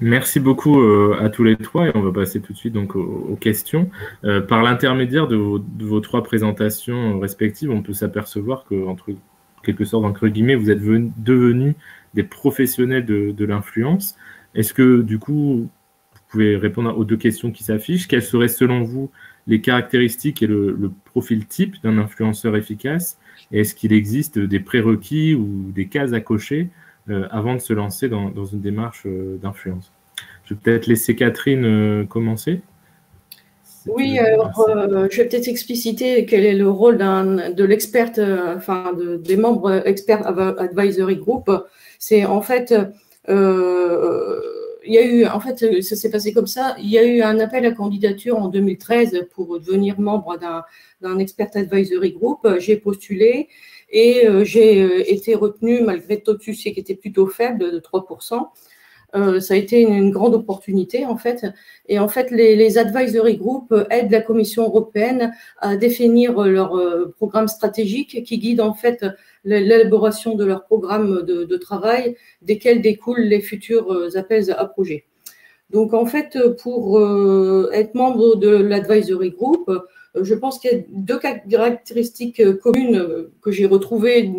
Merci beaucoup euh, à tous les trois et on va passer tout de suite donc aux, questions. Euh, par l'intermédiaire de, vos trois présentations respectives, on peut s'apercevoir que entre quelque sorte entre guillemets, vous êtes devenus des professionnels de, l'influence. Est-ce que du coup, vous pouvez répondre aux deux questions qui s'affichent? Quelles seraient selon vous les caractéristiques et le, profil type d'un influenceur efficace? Est-ce qu'il existe des prérequis ou des cases à cocher avant de se lancer dans, dans une démarche euh, d'influence Je vais peut-être laisser Catherine euh, commencer. Oui, alors, euh, je vais peut-être expliciter quel est le rôle de l'expert, euh, enfin de, des membres expert advisory group c'est en fait, euh, il y a eu, en fait, ça s'est passé comme ça. Il y a eu un appel à candidature en 2013 pour devenir membre d'un expert advisory group. J'ai postulé et euh, j'ai euh, été retenu malgré taux de succès qui était plutôt faible de 3%. Euh, ça a été une, grande opportunité en fait. Et en fait, les, les, advisory groups aident la Commission européenne à définir leur euh, programme stratégique qui guide en fait l'élaboration de leur programme de, de, travail, desquels découlent les futurs euh, appels à projets. Donc en fait, pour être membre de l'advisory group, je pense qu'il y a deux caractéristiques communes que j'ai retrouvées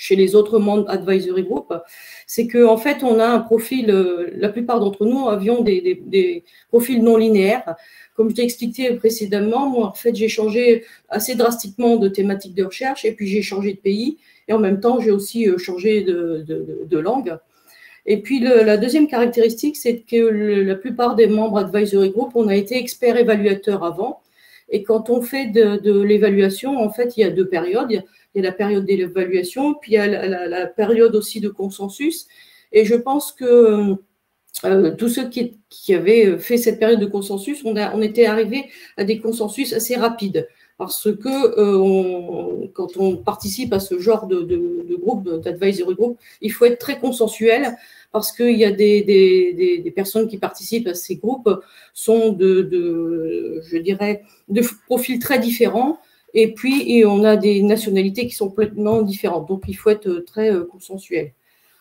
chez les autres membres advisory group, c'est qu'en en fait, on a un profil, euh, la plupart d'entre nous avions des, profils non linéaires. Comme je t'ai expliqué précédemment, moi, en fait, j'ai changé assez drastiquement de thématique de recherche et puis j'ai changé de pays et en même temps, j'ai aussi euh, changé de, langue. Et puis, la deuxième caractéristique, c'est que la plupart des membres advisory group, on a été expert évaluateur avant. Et quand on fait de, l'évaluation, en fait, il y a deux périodes il y a la période d'évaluation, puis il y a la, période aussi de consensus. Et je pense que euh, tous ceux qui, avaient fait cette période de consensus, on, on était arrivé à des consensus assez rapides. Parce que euh, quand on participe à ce genre de, groupe, d'advisory group, il faut être très consensuel parce qu'il y a des, personnes qui participent à ces groupes sont de, je dirais, de profils très différents et puis, on a des nationalités qui sont complètement différentes. Donc, il faut être très euh, consensuel.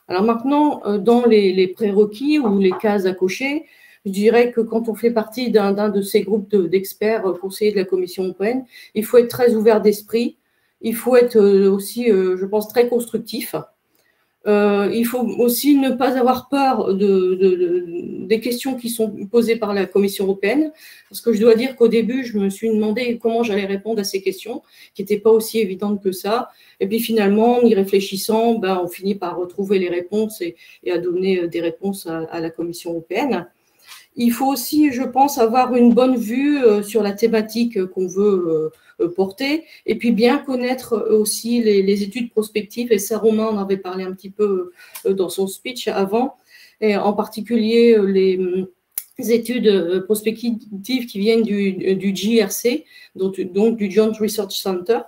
Alors maintenant, euh, dans les, prérequis ou les cases à cocher, je dirais que quand on fait partie d'un de ces groupes d'experts conseillers de la Commission européenne, il faut être très ouvert d'esprit. Il faut être aussi, je pense, très constructif. Euh, il faut aussi ne pas avoir peur de, des questions qui sont posées par la Commission européenne, parce que je dois dire qu'au début, je me suis demandé comment j'allais répondre à ces questions, qui n'étaient pas aussi évidentes que ça. Et puis finalement, en y réfléchissant, ben, on finit par retrouver les réponses et, à donner des réponses à la Commission européenne. Il faut aussi, je pense, avoir une bonne vue euh, sur la thématique qu'on veut euh, porter et puis bien connaître aussi les, études prospectives. Et ça, Romain en avait parlé un petit peu euh, dans son speech avant, et en particulier les, études prospectives qui viennent du, du JRC, donc, du Joint Research Center.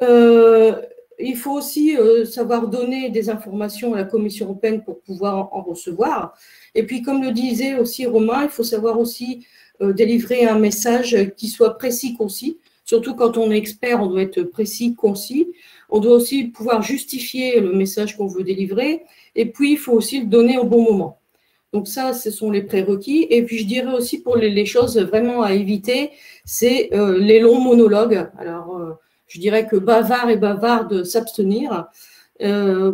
il faut aussi savoir donner des informations à la Commission européenne pour pouvoir en recevoir. Et puis, comme le disait aussi Romain, il faut savoir aussi euh, délivrer un message qui soit précis, concis. Surtout quand on est expert, on doit être précis, concis. On doit aussi pouvoir justifier le message qu'on veut délivrer. Et puis, il faut aussi le donner au bon moment. Donc ça, ce sont les prérequis. Et puis, je dirais aussi pour les, choses vraiment à éviter, c'est euh, les longs monologues. Alors, euh, je dirais que bavard et bavarde s'abstenir.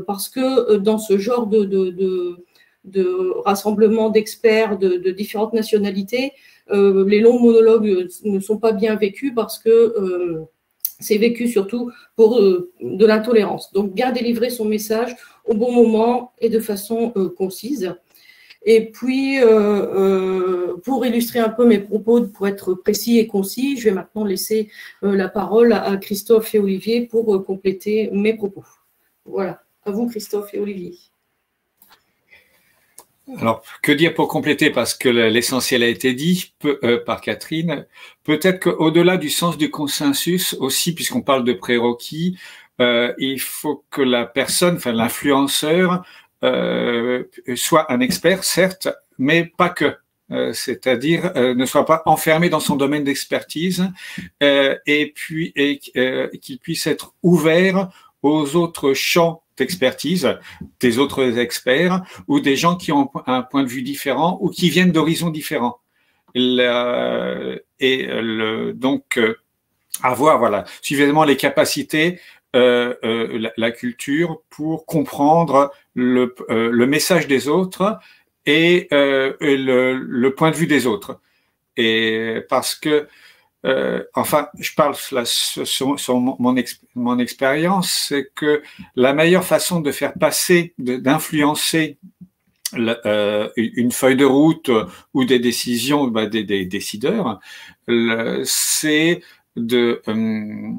parce que dans ce genre de, de rassemblement d'experts de, différentes nationalités, euh, les longs monologues ne sont pas bien vécus parce que euh, c'est vécu surtout pour euh, de l'intolérance. Donc bien délivrer son message au bon moment et de façon concise. Et puis, pour illustrer un peu mes propos, pour être précis et concis, je vais maintenant laisser la parole à Christophe et Olivier pour compléter mes propos. Voilà, à vous Christophe et Olivier. Alors, que dire pour compléter, parce que l'essentiel a été dit euh, par Catherine, peut-être qu'au-delà du sens du consensus aussi, puisqu'on parle de prérequis, euh, il faut que la personne, enfin l'influenceur, euh, soit un expert, certes, mais pas que. c'est-à-dire ne soit pas enfermé dans son domaine d'expertise et puis et, qu'il puisse être ouvert aux autres champs d'expertise des autres experts ou des gens qui ont un point de vue différent ou qui viennent d'horizons différents. et donc, euh, avoir voilà, suffisamment les capacités, euh, euh, la, culture pour comprendre le, message des autres et, le, le, point de vue des autres. Et parce que euh, enfin, je parle là sur, mon, expérience, c'est que la meilleure façon de faire passer, d'influencer euh, une feuille de route ou des décisions bah, des, décideurs, c'est de, euh,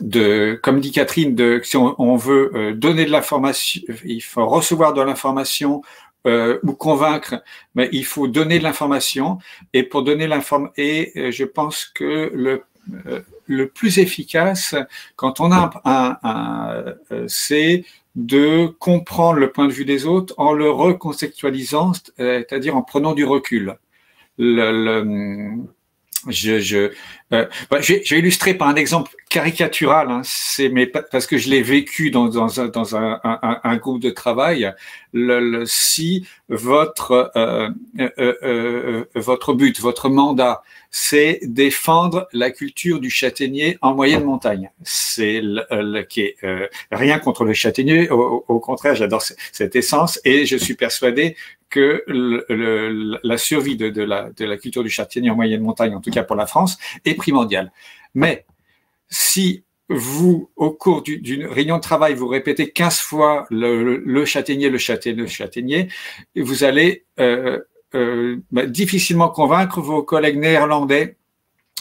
de, comme dit Catherine, si on, on veut donner de l'information, il faut recevoir de l'information euh, ou convaincre, mais il faut donner de l'information. Et pour donner l'information, et euh, je pense que le, le plus efficace quand on a un, un, c'est de comprendre le point de vue des autres en le reconceptualisant, c'est-à-dire en prenant du recul. Le, je, je, euh, bah, j'ai illustré par un exemple caricatural, hein, c'est mais parce que je l'ai vécu dans, dans, un, dans un, un, un, groupe de travail. Le, le si votre euh, euh, euh, euh votre but, votre mandat, c'est défendre la culture du châtaignier en moyenne montagne. C'est le, qui est euh, rien contre le châtaignier, au, au contraire, j'adore cette essence et je suis persuadé que le, la survie de, de, la, de la culture du châtaignier en moyenne montagne, en tout cas pour la France, est primordiale. Mais si vous, au cours d'une réunion de travail, vous répétez 15 fois le, le châtaignier, le châtaignier, le châtaignier, vous allez euh, euh, bah, difficilement convaincre vos collègues néerlandais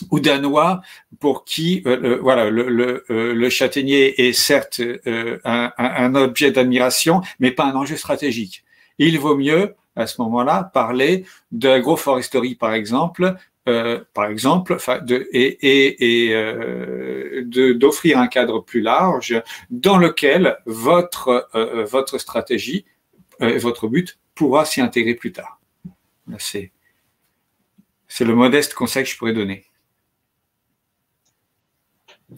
ou danois pour qui euh, voilà le, le, euh, le, châtaignier est certes euh, un, un, objet d'admiration, mais pas un enjeu stratégique. Il vaut mieux à ce moment-là parler d'agroforesterie par exemple, euh, par exemple, de, et, et, et euh, d'offrir un cadre plus large dans lequel votre votre stratégie, votre but pourra s'y intégrer plus tard. C'est le modeste conseil que je pourrais donner.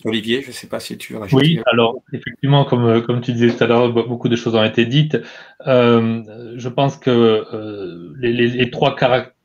Olivier, je ne sais pas si tu veux rajouter. Oui, alors effectivement, comme, comme tu disais tout à l'heure, beaucoup de choses ont été dites. Euh, je pense que euh, les, les, trois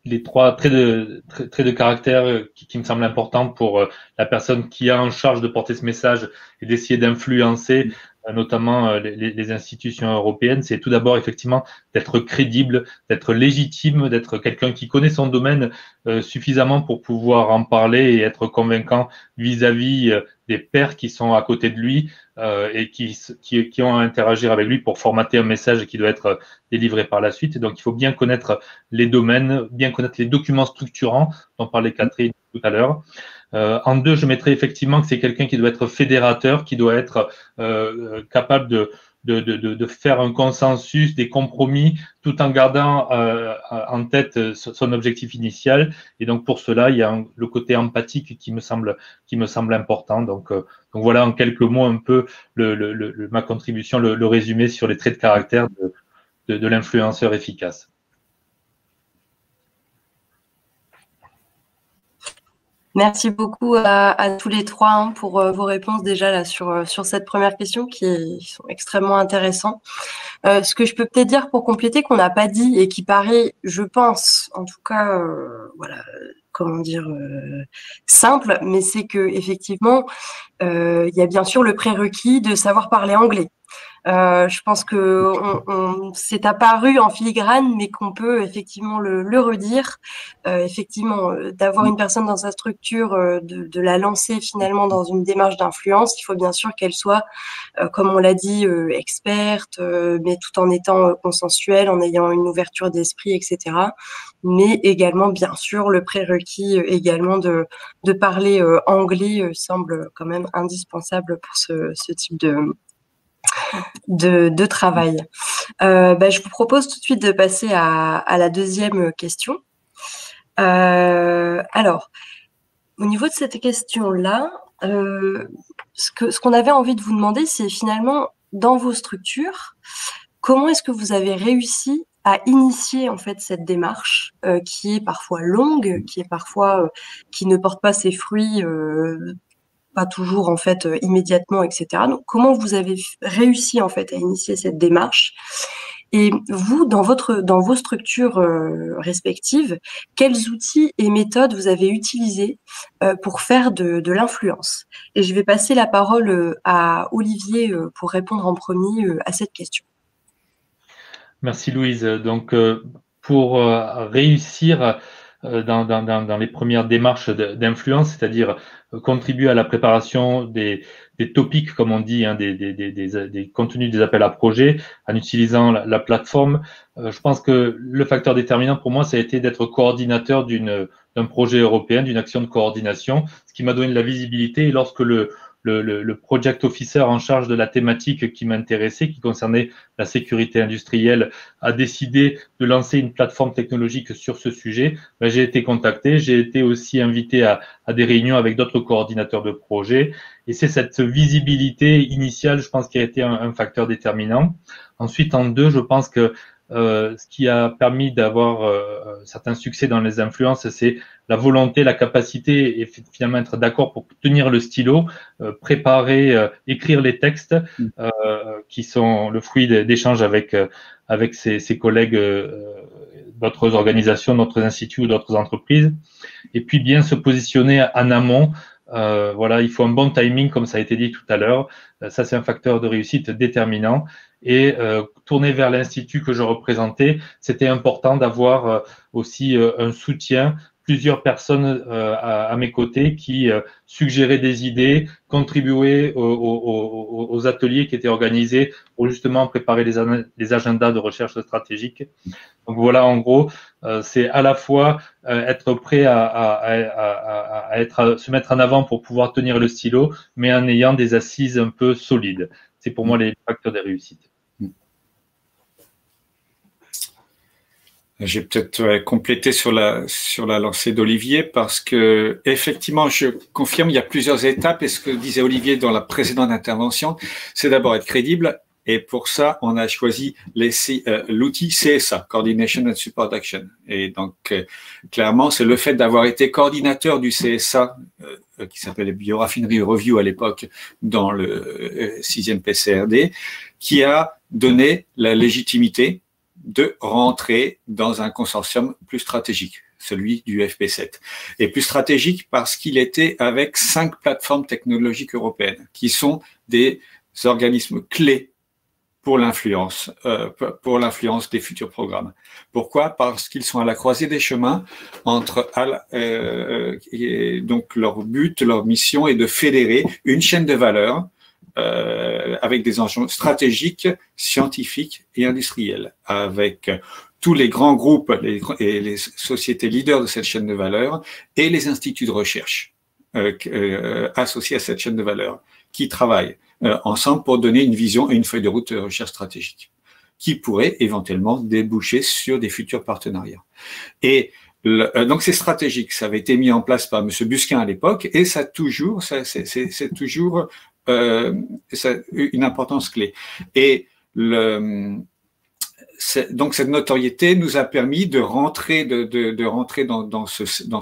les trois traits de, traits de caractère qui, qui, me semblent importants pour euh, la personne qui a en charge de porter ce message et d'essayer d'influencer euh, notamment euh, les, institutions européennes, c'est tout d'abord effectivement d'être crédible, d'être légitime, d'être quelqu'un qui connaît son domaine euh, suffisamment pour pouvoir en parler et être convaincant vis-à-vis des pairs qui sont à côté de lui euh, et qui, qui, qui, ont à interagir avec lui pour formater un message qui doit être délivré par la suite. donc, il faut bien connaître les domaines, bien connaître les documents structurants dont parlait Catherine tout à l'heure. Euh, en deux, je mettrais effectivement que c'est quelqu'un qui doit être fédérateur, qui doit être euh, capable de, de, faire un consensus, des compromis, tout en gardant euh, en tête son objectif initial. Et donc pour cela, il y a le côté empathique qui me semble, important. Donc, euh, donc voilà en quelques mots un peu ma contribution, le, résumé sur les traits de caractère de, de l'influenceur efficace. Merci beaucoup à, tous les trois hein, pour euh, vos réponses déjà là sur, euh, sur cette première question qui, sont extrêmement intéressants. Euh, ce que je peux peut-être dire pour compléter qu'on n'a pas dit et qui paraît, je pense, en tout cas, voilà, comment dire, simple, mais c'est que effectivement, il y a bien sûr le prérequis de savoir parler anglais. Euh, je pense que on, c'est apparu en filigrane, mais qu'on peut effectivement le, redire. Euh, effectivement, euh, d'avoir une personne dans sa structure, de, la lancer finalement dans une démarche d'influence, il faut bien sûr qu'elle soit, comme on l'a dit, experte, mais tout en étant consensuelle, en ayant une ouverture d'esprit, etc. Mais également, bien sûr, le prérequis également de, parler anglais semble quand même indispensable pour ce type de de, travail. Euh, bah, je vous propose tout de suite de passer à, la deuxième question. Euh, alors, au niveau de cette question-là, euh, ce qu'on avait envie de vous demander, c'est finalement, dans vos structures, comment est-ce que vous avez réussi à initier en fait cette démarche qui est parfois longue, qui est parfois qui ne porte pas ses fruits toujours en fait euh, immédiatement, etc. Donc, comment vous avez réussi en fait à initier cette démarche? Et vous, dans, votre, dans vos structures euh, respectives, quels outils et méthodes vous avez utilisés euh, pour faire de, de l'influence? Et je vais passer la parole à Olivier pour répondre en premier à cette question. Merci Louise. Donc, pour réussir dans, dans, dans, les premières démarches d'influence, c'est-à-dire contribuer à la préparation des, des topics, comme on dit, hein, des, des, des, des, contenus des appels à projets, en utilisant la, plateforme. Euh, je pense que le facteur déterminant pour moi, ça a été d'être coordinateur d'un projet européen, d'une action de coordination, ce qui m'a donné de la visibilité. Et lorsque le, le, le, project officer en charge de la thématique qui m'intéressait, qui concernait la sécurité industrielle, a décidé de lancer une plateforme technologique sur ce sujet, ben, j'ai été contacté, j'ai été aussi invité à, à des réunions avec d'autres coordinateurs de projet, et c'est cette visibilité initiale, je pense, qui a été un, un facteur déterminant. Ensuite, en deux, je pense que euh, ce qui a permis d'avoir euh, certains succès dans les influences, c'est la volonté, la capacité et finalement être d'accord pour tenir le stylo, euh, préparer, écrire les textes mm. qui sont le fruit d'échanges avec avec ses, ses collègues d'autres organisations, d'autres instituts ou d'autres entreprises, et puis bien se positionner en amont. Voilà, il faut un bon timing, comme ça a été dit tout à l'heure. ça, c'est un facteur de réussite déterminant et euh, tourner vers l'institut que je représentais, c'était important d'avoir euh, aussi euh, un soutien, plusieurs personnes à, mes côtés qui suggéraient des idées, contribuaient aux, ateliers qui étaient organisés pour justement préparer les, les agendas de recherche stratégique. Donc voilà, en gros, c'est à la fois être prêt à, à, à, être, se mettre en avant pour pouvoir tenir le stylo, mais en ayant des assises un peu solides. C'est pour moi les facteurs de réussite. J'ai peut-être complété sur la sur la lancée d'Olivier parce que effectivement, je confirme, il y a plusieurs étapes. Et ce que disait Olivier dans la précédente intervention, c'est d'abord être crédible. Et pour ça, on a choisi euh, l'outil CSA, Coordination and Support Action. Et donc, euh, clairement, c'est le fait d'avoir été coordinateur du CSA, euh, qui s'appelait Bioraffinerie Review à l'époque, dans le sixième PCRD, qui a donné la légitimité de rentrer dans un consortium plus stratégique, celui du FP7. Et plus stratégique parce qu'il était avec cinq plateformes technologiques européennes, qui sont des organismes clés pour l'influence, euh, des futurs programmes. Pourquoi? Parce qu'ils sont à la croisée des chemins entre euh, donc leur but, leur mission est de fédérer une chaîne de valeur avec des enjeux stratégiques, scientifiques et industriels, avec tous les grands groupes et les sociétés leaders de cette chaîne de valeur et les instituts de recherche euh, euh, associés à cette chaîne de valeur qui travaillent ensemble pour donner une vision et une feuille de route de recherche stratégique qui pourrait éventuellement déboucher sur des futurs partenariats. Et donc c'est stratégique, ça avait été mis en place par M. Busquin à l'époque et ça toujours, c'est toujours euh, une importance clé. Et donc cette notoriété nous a permis de rentrer, de, rentrer dans, ce, dans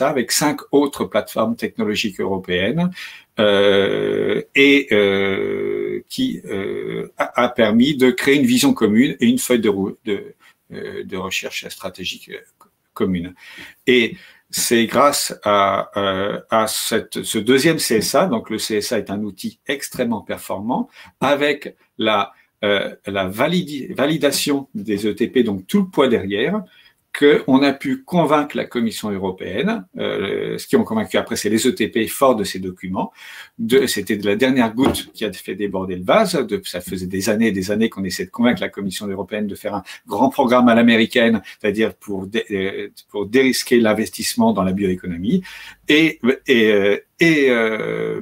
avec cinq autres plateformes technologiques européennes euh, et euh, qui euh, a, permis de créer une vision commune et une feuille de, de recherche stratégique commune. Et c'est grâce à, euh, à cette, ce deuxième CSA, donc le CSA est un outil extrêmement performant, avec la, euh, la validation des ETP, donc tout le poids derrière, qu'on a pu convaincre la Commission européenne, euh, ce qui ont convaincu après, c'est les ETP forts de ces documents. C'était de la dernière goutte qui a fait déborder le vase. Ça faisait des années et des années qu'on essaie de convaincre la Commission européenne de faire un grand programme à l'américaine, c'est-à-dire pour, euh, pour dérisquer l'investissement dans la bioéconomie. Et, et, euh, et euh,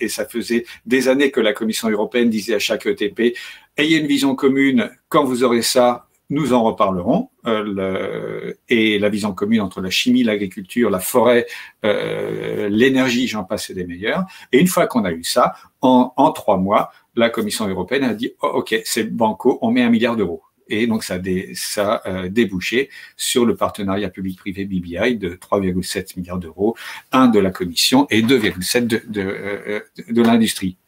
et ça faisait des années que la Commission européenne disait à chaque ETP, ayez une vision commune, quand vous aurez ça, nous en reparlerons. Euh, et la vision commune entre la chimie, l'agriculture, la forêt, euh, l'énergie, j'en passe des meilleurs. Et une fois qu'on a eu ça, en, en, trois mois, la Commission européenne a dit oh, OK, c'est banco, on met un milliard d'euros. Et donc ça, a ça euh, débouché sur le partenariat public-privé BBI de 3,7 milliards d'euros, un de la Commission et 2,7 de, de, de l'industrie.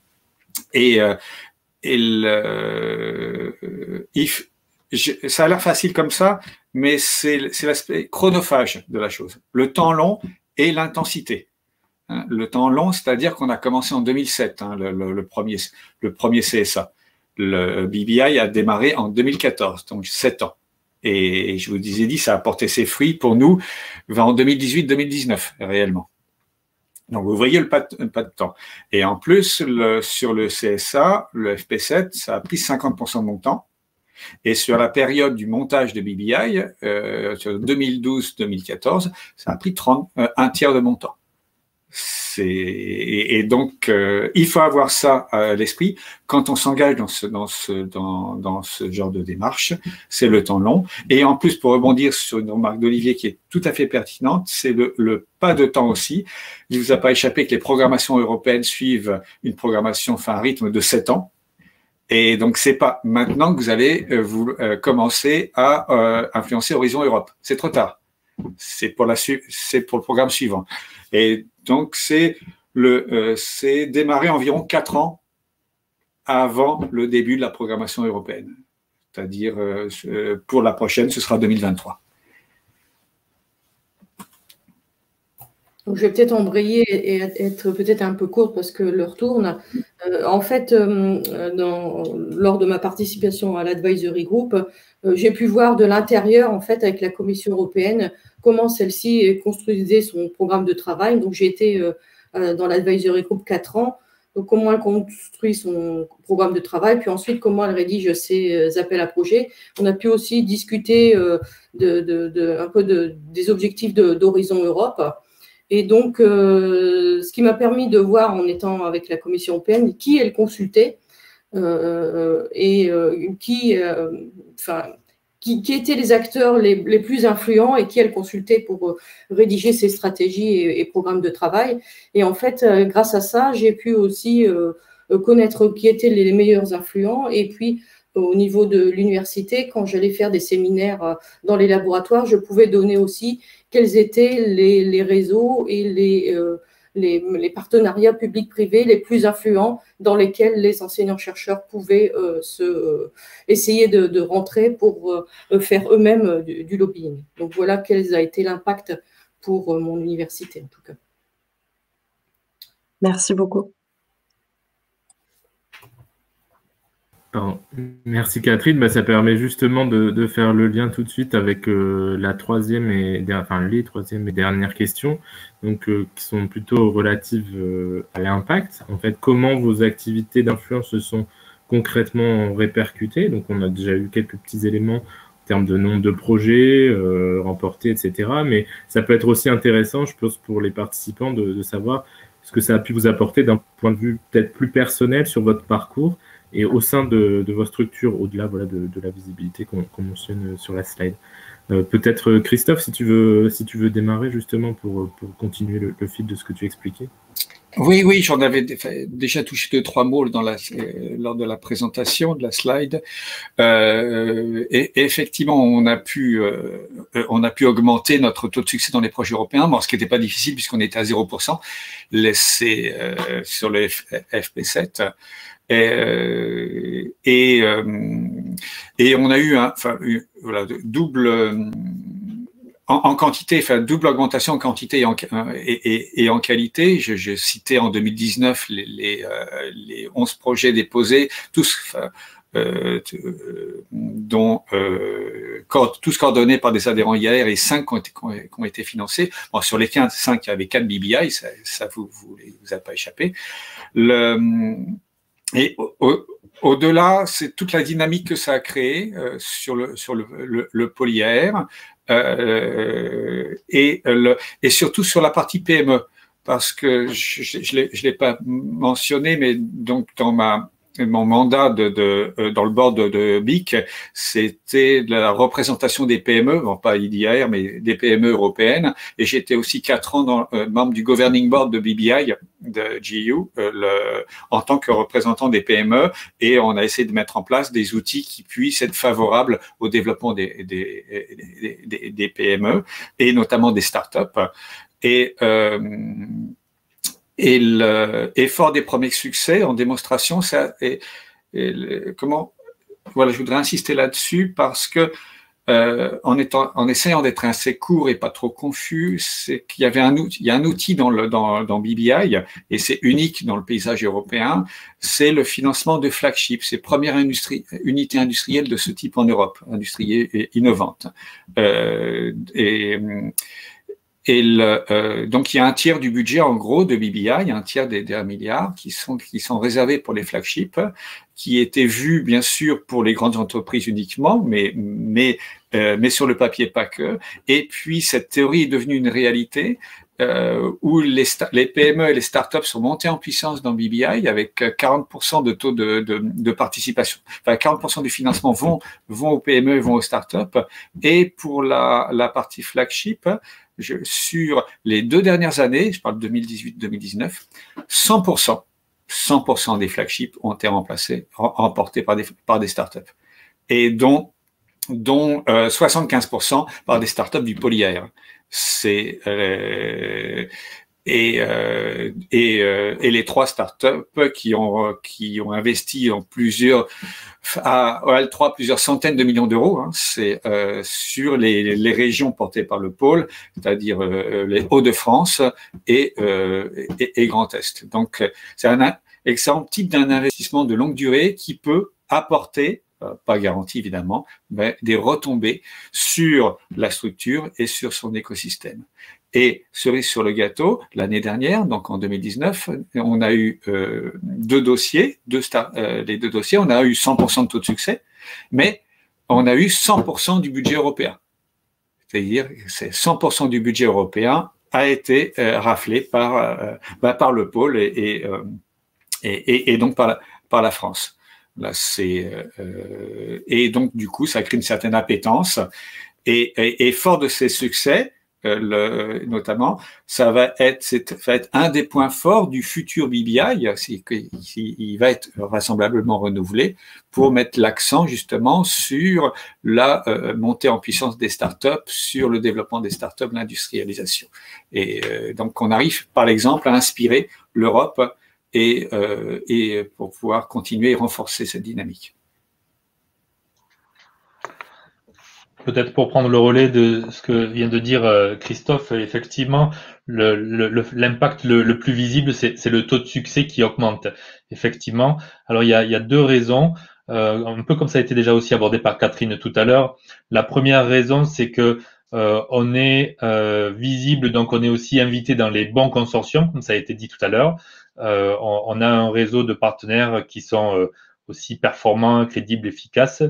Et, et le, if, ça a l'air facile comme ça, mais c'est l'aspect chronophage de la chose. Le temps long et l'intensité. Hein, le temps long, c'est-à-dire qu'on a commencé en 2007, hein, le, le, premier, le premier CSA. Le BBI a démarré en 2014, donc sept ans. Et je vous disais dit, ça a porté ses fruits pour nous en 2018-2019, réellement. Donc vous voyez le pas, de, pas de temps. Et en plus, le, sur le CSA, le FP7, ça a pris 50% de mon temps. Et sur la période du montage de BBI, euh, sur 2012-2014, ça a pris 30, euh, un tiers de mon temps. et, donc, euh, il faut avoir ça à l'esprit quand on s'engage dans ce, dans, ce, dans, ce genre de démarche. C'est le temps long. Et en plus, pour rebondir sur une remarque d'Olivier qui est tout à fait pertinente, c'est le, le, pas de temps aussi. Il ne vous a pas échappé que les programmations européennes suivent une programmation, enfin un rythme de 7 ans. Et donc, c'est pas maintenant que vous allez euh, vous euh, commencer à euh, influencer Horizon Europe. C'est trop tard. C'est pour la c'est pour le programme suivant. Et donc, c'est le c'est démarrer environ quatre ans avant le début de la programmation européenne. C'est-à-dire pour la prochaine, ce sera 2023. Je vais peut-être embrayer et être peut-être un peu courte parce que l'heure tourne. Euh, en fait, euh, dans, lors de ma participation à l'advisory group, euh, j'ai pu voir de l'intérieur, en fait, avec la Commission européenne, comment celle-ci construisait son programme de travail. Donc, j'ai été dans l'advisory group quatre ans. Donc, comment elle construit son programme de travail, puis ensuite comment elle rédige ses appels à projets. On a pu aussi discuter de, de, de un peu des objectifs d'Horizon Europe. Et donc, euh, ce qui m'a permis de voir en étant avec la Commission européenne qui elle consultait euh, et euh, qui, enfin, qui, qui, étaient les acteurs les, les, plus influents et qui elle consultait pour rédiger ses stratégies et, et, programmes de travail. Et en fait, grâce à ça, j'ai pu aussi connaître qui étaient les meilleurs influents et puis au niveau de l'université, quand j'allais faire des séminaires dans les laboratoires, je pouvais donner aussi quels étaient les, réseaux et euh, les, partenariats publics-privés les plus influents dans lesquels les enseignants-chercheurs pouvaient euh, se, euh, essayer de, rentrer pour faire eux-mêmes du, du, lobbying. Donc voilà quel a été l'impact pour mon université en tout cas. Merci beaucoup. Merci Catherine. Bah, ça permet justement de, faire le lien tout de suite avec euh, la troisième et enfin les troisième et dernières questions, donc euh, qui sont plutôt relatives euh, à l'impact. En fait, comment vos activités d'influence se sont concrètement répercutées? Donc, on a déjà eu quelques petits éléments en termes de nombre de projets remportés, etc. Mais ça peut être aussi intéressant, je pense, pour les participants de, de savoir ce que ça a pu vous apporter d'un point de vue peut-être plus personnel sur votre parcours et au sein de, de vos structures, au-delà voilà, de, la visibilité qu'on mentionne sur la slide. Euh, Peut-être euh, Christophe, si tu veux, si tu veux démarrer justement pour, continuer le, fil de ce que tu expliquais. Oui, oui, j'en avais déjà touché deux, trois mots euh, lors de la présentation de la slide. Euh, et, effectivement, on a pu, euh, augmenter notre taux de succès dans les projets européens, bon, ce qui n'était pas difficile puisqu'on était à 0%, laissé euh, sur le FP7. Et, et, et, on a eu un, enfin, voilà, double en, en, quantité, enfin double augmentation en quantité et en, et, et en qualité. Je, je, citais en 2019 les, les, euh, les 11 projets déposés, tous enfin, euh, dont euh, tous coordonnés par des adhérents IAR et 5 qui ont été, qui ont été financés. Bon, sur les 15, 5, il y avait 4 BBI, ça, ça vous, vous, vous a pas échappé. Le, et au-delà, c'est toute la dynamique que ça a créé euh, sur le sur le, le, le polyère euh, et le, et surtout sur la partie PME parce que je je l'ai pas mentionné, mais donc dans ma mon mandat de, de, euh, dans le board de, de BIC, c'était la représentation des PME, bon pas IDR, mais des PME européennes. Et j'étais aussi quatre ans dans, euh, membre du governing board de BBI, de GU, euh, le, en tant que représentant des PME. Et on a essayé de mettre en place des outils qui puissent être favorables au développement des, des, des, des PME et notamment des startups. Et euh, et, le, fort des premiers succès en démonstration, ça, et, et comment, voilà, je voudrais insister là-dessus parce que euh, en, essayant d'être assez court et pas trop confus, c'est qu'il y avait un outil, il y a un outil dans, le, dans, dans BBI et c'est unique dans le paysage européen, c'est le financement de flagship, c'est première industrie, unité industrielle de ce type en Europe, industrie et innovante. Euh, et et le, euh, donc, il y a un tiers du budget, en gros, de BBI, un tiers des, des 1 milliard qui sont, qui sont réservés pour les flagships, qui étaient vus, bien sûr, pour les grandes entreprises uniquement, mais, mais, euh, mais sur le papier, pas que. Et puis, cette théorie est devenue une réalité euh, où les, les, PME et les startups sont montés en puissance dans BBI avec 40% de taux de, de, de participation. Enfin, 40% du financement vont, vont aux PME et vont aux startups. Et pour la, la partie flagship, je, sur les deux dernières années, je parle de 2018-2019, 100%, 100% des flagships ont été remplacés, remportés par des, par des startups. Et dont dont euh, 75% par des startups du polyaère. C'est euh, et, euh, et, euh, et, les trois startups qui ont qui ont investi en plusieurs à, à trois plusieurs centaines de millions d'euros, hein, c'est euh, sur les, les, régions portées par le pôle, c'est-à-dire euh, les Hauts-de-France et, et, et, Grand Est. Donc c'est un excellent type d'un investissement de longue durée qui peut apporter euh, pas garanti évidemment, mais des retombées sur la structure et sur son écosystème. Et cerise sur le gâteau, l'année dernière, donc en 2019, on a eu euh, deux dossiers, deux euh, les deux dossiers, on a eu 100% de taux de succès, mais on a eu 100% du budget européen. C'est-à-dire que 100% du budget européen a été raflé par, bah, par le pôle et, et, et, donc par la, par la France. Là, c'est euh, et donc du coup, ça crée une certaine appétence. Et, et, et fort de ces succès, euh, le, notamment, ça va être, c'est, va être un des points forts du futur BBI, c'est qu'il va être vraisemblablement renouvelé pour mettre l'accent justement sur la euh, montée en puissance des startups, sur le développement des startups, l'industrialisation. Et euh, donc, on arrive, par exemple, à inspirer l'Europe et, euh, et pour pouvoir continuer et renforcer cette dynamique. Peut-être pour prendre le relais de ce que vient de dire euh, Christophe, effectivement, l'impact le, le, plus visible, c'est le taux de succès qui augmente. Effectivement. Alors, il y a, il y a deux raisons. Euh, un peu comme ça a été déjà aussi abordé par Catherine tout à l'heure. La première raison, c'est que euh, on est euh, visible, donc on est aussi invité dans les bons consortiums, comme ça a été dit tout à l'heure. Euh, on, a un réseau de partenaires qui sont euh, aussi performants, crédibles, efficaces.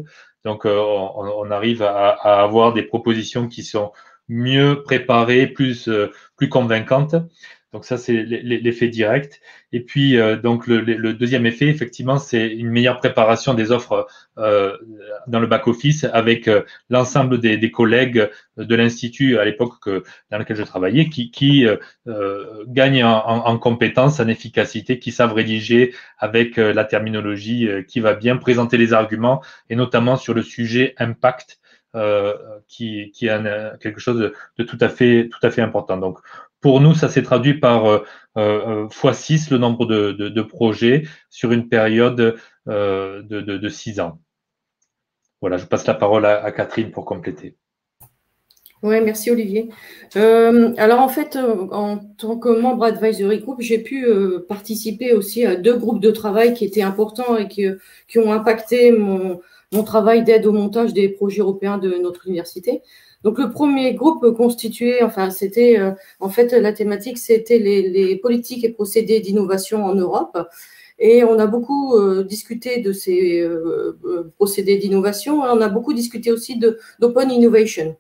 Donc, euh, on, arrive à, avoir des propositions qui sont mieux préparées, plus, plus convaincantes. Donc ça, c'est l'effet direct. Et puis, euh, donc le, deuxième effet, effectivement, c'est une meilleure préparation des offres euh, dans le back-office avec euh, l'ensemble des, collègues de l'Institut à l'époque dans lequel je travaillais, qui, qui gagnent en, compétences, en efficacité, qui savent rédiger avec la terminologie qui va bien, présenter les arguments, et notamment sur le sujet impact. qui, qui est quelque chose de, de, tout à fait tout à fait important. Donc pour nous, ça s'est traduit par euh, euh, x6 le nombre de, projets sur une période euh, de, six ans. Voilà, je passe la parole à, Catherine pour compléter. Oui, merci Olivier. alors en fait, en tant que membre Advisory Group, j'ai pu participer aussi à deux groupes de travail qui étaient importants et qui, ont impacté mon travail d'aide au montage des projets européens de notre université. Donc le premier groupe constitué, enfin c'était euh, en fait la thématique, c'était les, politiques et procédés d'innovation en Europe. Et on a beaucoup euh, discuté de ces euh, procédés d'innovation. On a beaucoup discuté aussi d'open innovation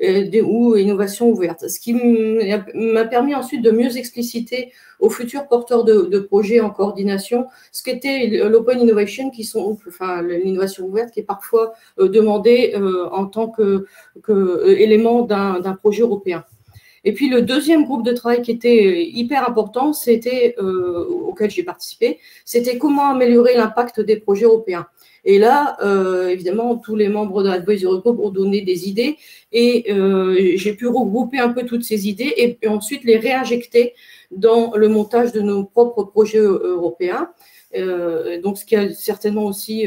ou innovation ouverte. Ce qui m'a permis ensuite de mieux expliciter aux futurs porteurs de, projets en coordination ce qu'était l'open innovation, qui sont, enfin, l'innovation ouverte qui est parfois euh, demandée euh, en tant que, euh, élément d'un projet européen. Et puis le deuxième groupe de travail qui était hyper important, c'était auquel j'ai participé, c'était comment améliorer l'impact des projets européens. Et là, euh, évidemment, tous les membres de l'Advisory Group ont donné des idées et euh, j'ai pu regrouper un peu toutes ces idées et, ensuite les réinjecter dans le montage de nos propres projets euh, européens. donc, ce qui a certainement aussi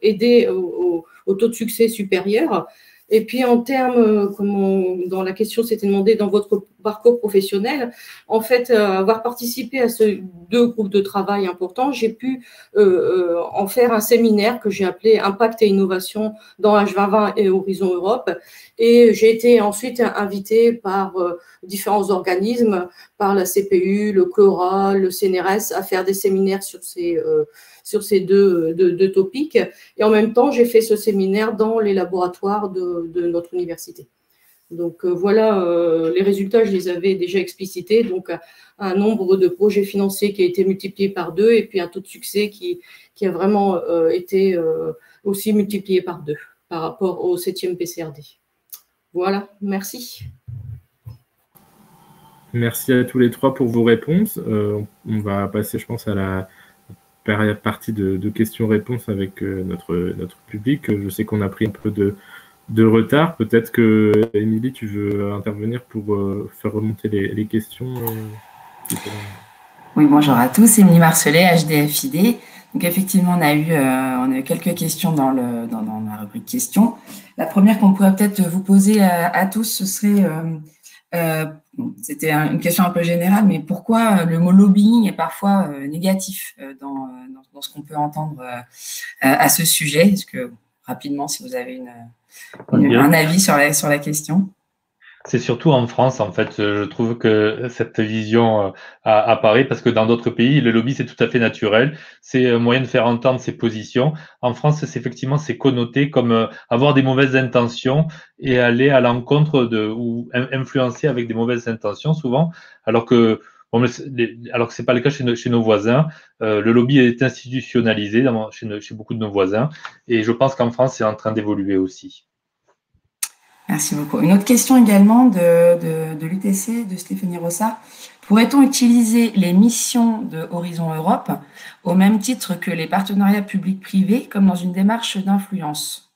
aidé au, taux de succès supérieur. Et puis en termes, euh, comme dans la question s'était demandé dans votre parcours professionnel, en fait, euh, avoir participé à ces deux groupes de travail importants, j'ai pu euh, en faire un séminaire que j'ai appelé Impact et innovation dans H2020 et Horizon Europe. Et j'ai été ensuite invitée par différents organismes, par la CPU, le CLORA, le CNRS, à faire des séminaires sur ces sur ces deux, deux, topics. Et en même temps, j'ai fait ce séminaire dans les laboratoires de, notre université. Donc voilà, les résultats, je les avais déjà explicités. Donc un nombre de projets financés qui a été multiplié par deux et puis un taux de succès qui, qui a vraiment été aussi multiplié par deux par rapport au 7e PCRD. Voilà, merci. Merci à tous les trois pour vos réponses. Euh, on va passer, je pense, à la partie de, questions-réponses avec euh, notre, notre public. Je sais qu'on a pris un peu de, de retard. Peut-être que, Émilie, tu veux intervenir pour euh, faire remonter les, questions Oui, bonjour à tous. Émilie Marcelet, HDFID. Donc effectivement, on a eu, on a quelques questions dans, le, dans, la rubrique questions. La première qu'on pourrait peut-être vous poser à, tous, ce serait c'était une question un peu générale, mais pourquoi le mot lobbying est parfois euh, négatif euh, dans, dans, ce qu'on peut entendre euh, à ce sujet? Est-ce que rapidement, si vous avez une, un avis sur la, sur la question? C'est surtout en France, en fait, je trouve que cette vision euh, apparaît parce que dans d'autres pays, le lobby, c'est tout à fait naturel. C'est un moyen de faire entendre ses positions. En France, c'est effectivement, c'est connoté comme euh, avoir des mauvaises intentions et aller à l'encontre de, ou influencer avec des mauvaises intentions souvent, alors que alors que c'est pas le cas chez, nos, voisins. Euh, le lobby est institutionnalisé chez, beaucoup de nos voisins, et je pense qu'en France, c'est en train d'évoluer aussi. Merci beaucoup. Une autre question également de, de, l'UTC, de Stéphanie Rossa. Pourrait-on utiliser les missions de Horizon Europe au même titre que les partenariats publics-privés, comme dans une démarche d'influence?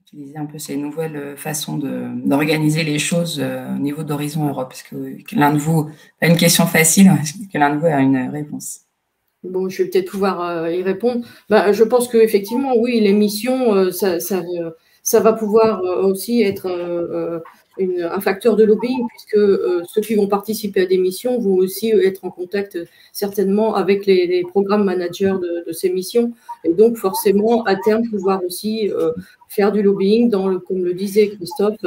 Utiliser un peu ces nouvelles façons d'organiser les choses euh, au niveau d'Horizon Europe. Est-ce que l'un de vous a une question facile Est-ce que l'un de vous a une réponse Bon, je vais peut-être pouvoir euh, y répondre. Bah, je pense qu'effectivement, oui, les missions, euh, ça, ça, ça va pouvoir euh, aussi être euh, euh, un facteur de lobbying, puisque ceux qui vont participer à des missions vont aussi être en contact certainement avec les, programmes managers de, ces missions, et donc forcément à terme pouvoir aussi faire du lobbying, dans le, comme le disait Christophe,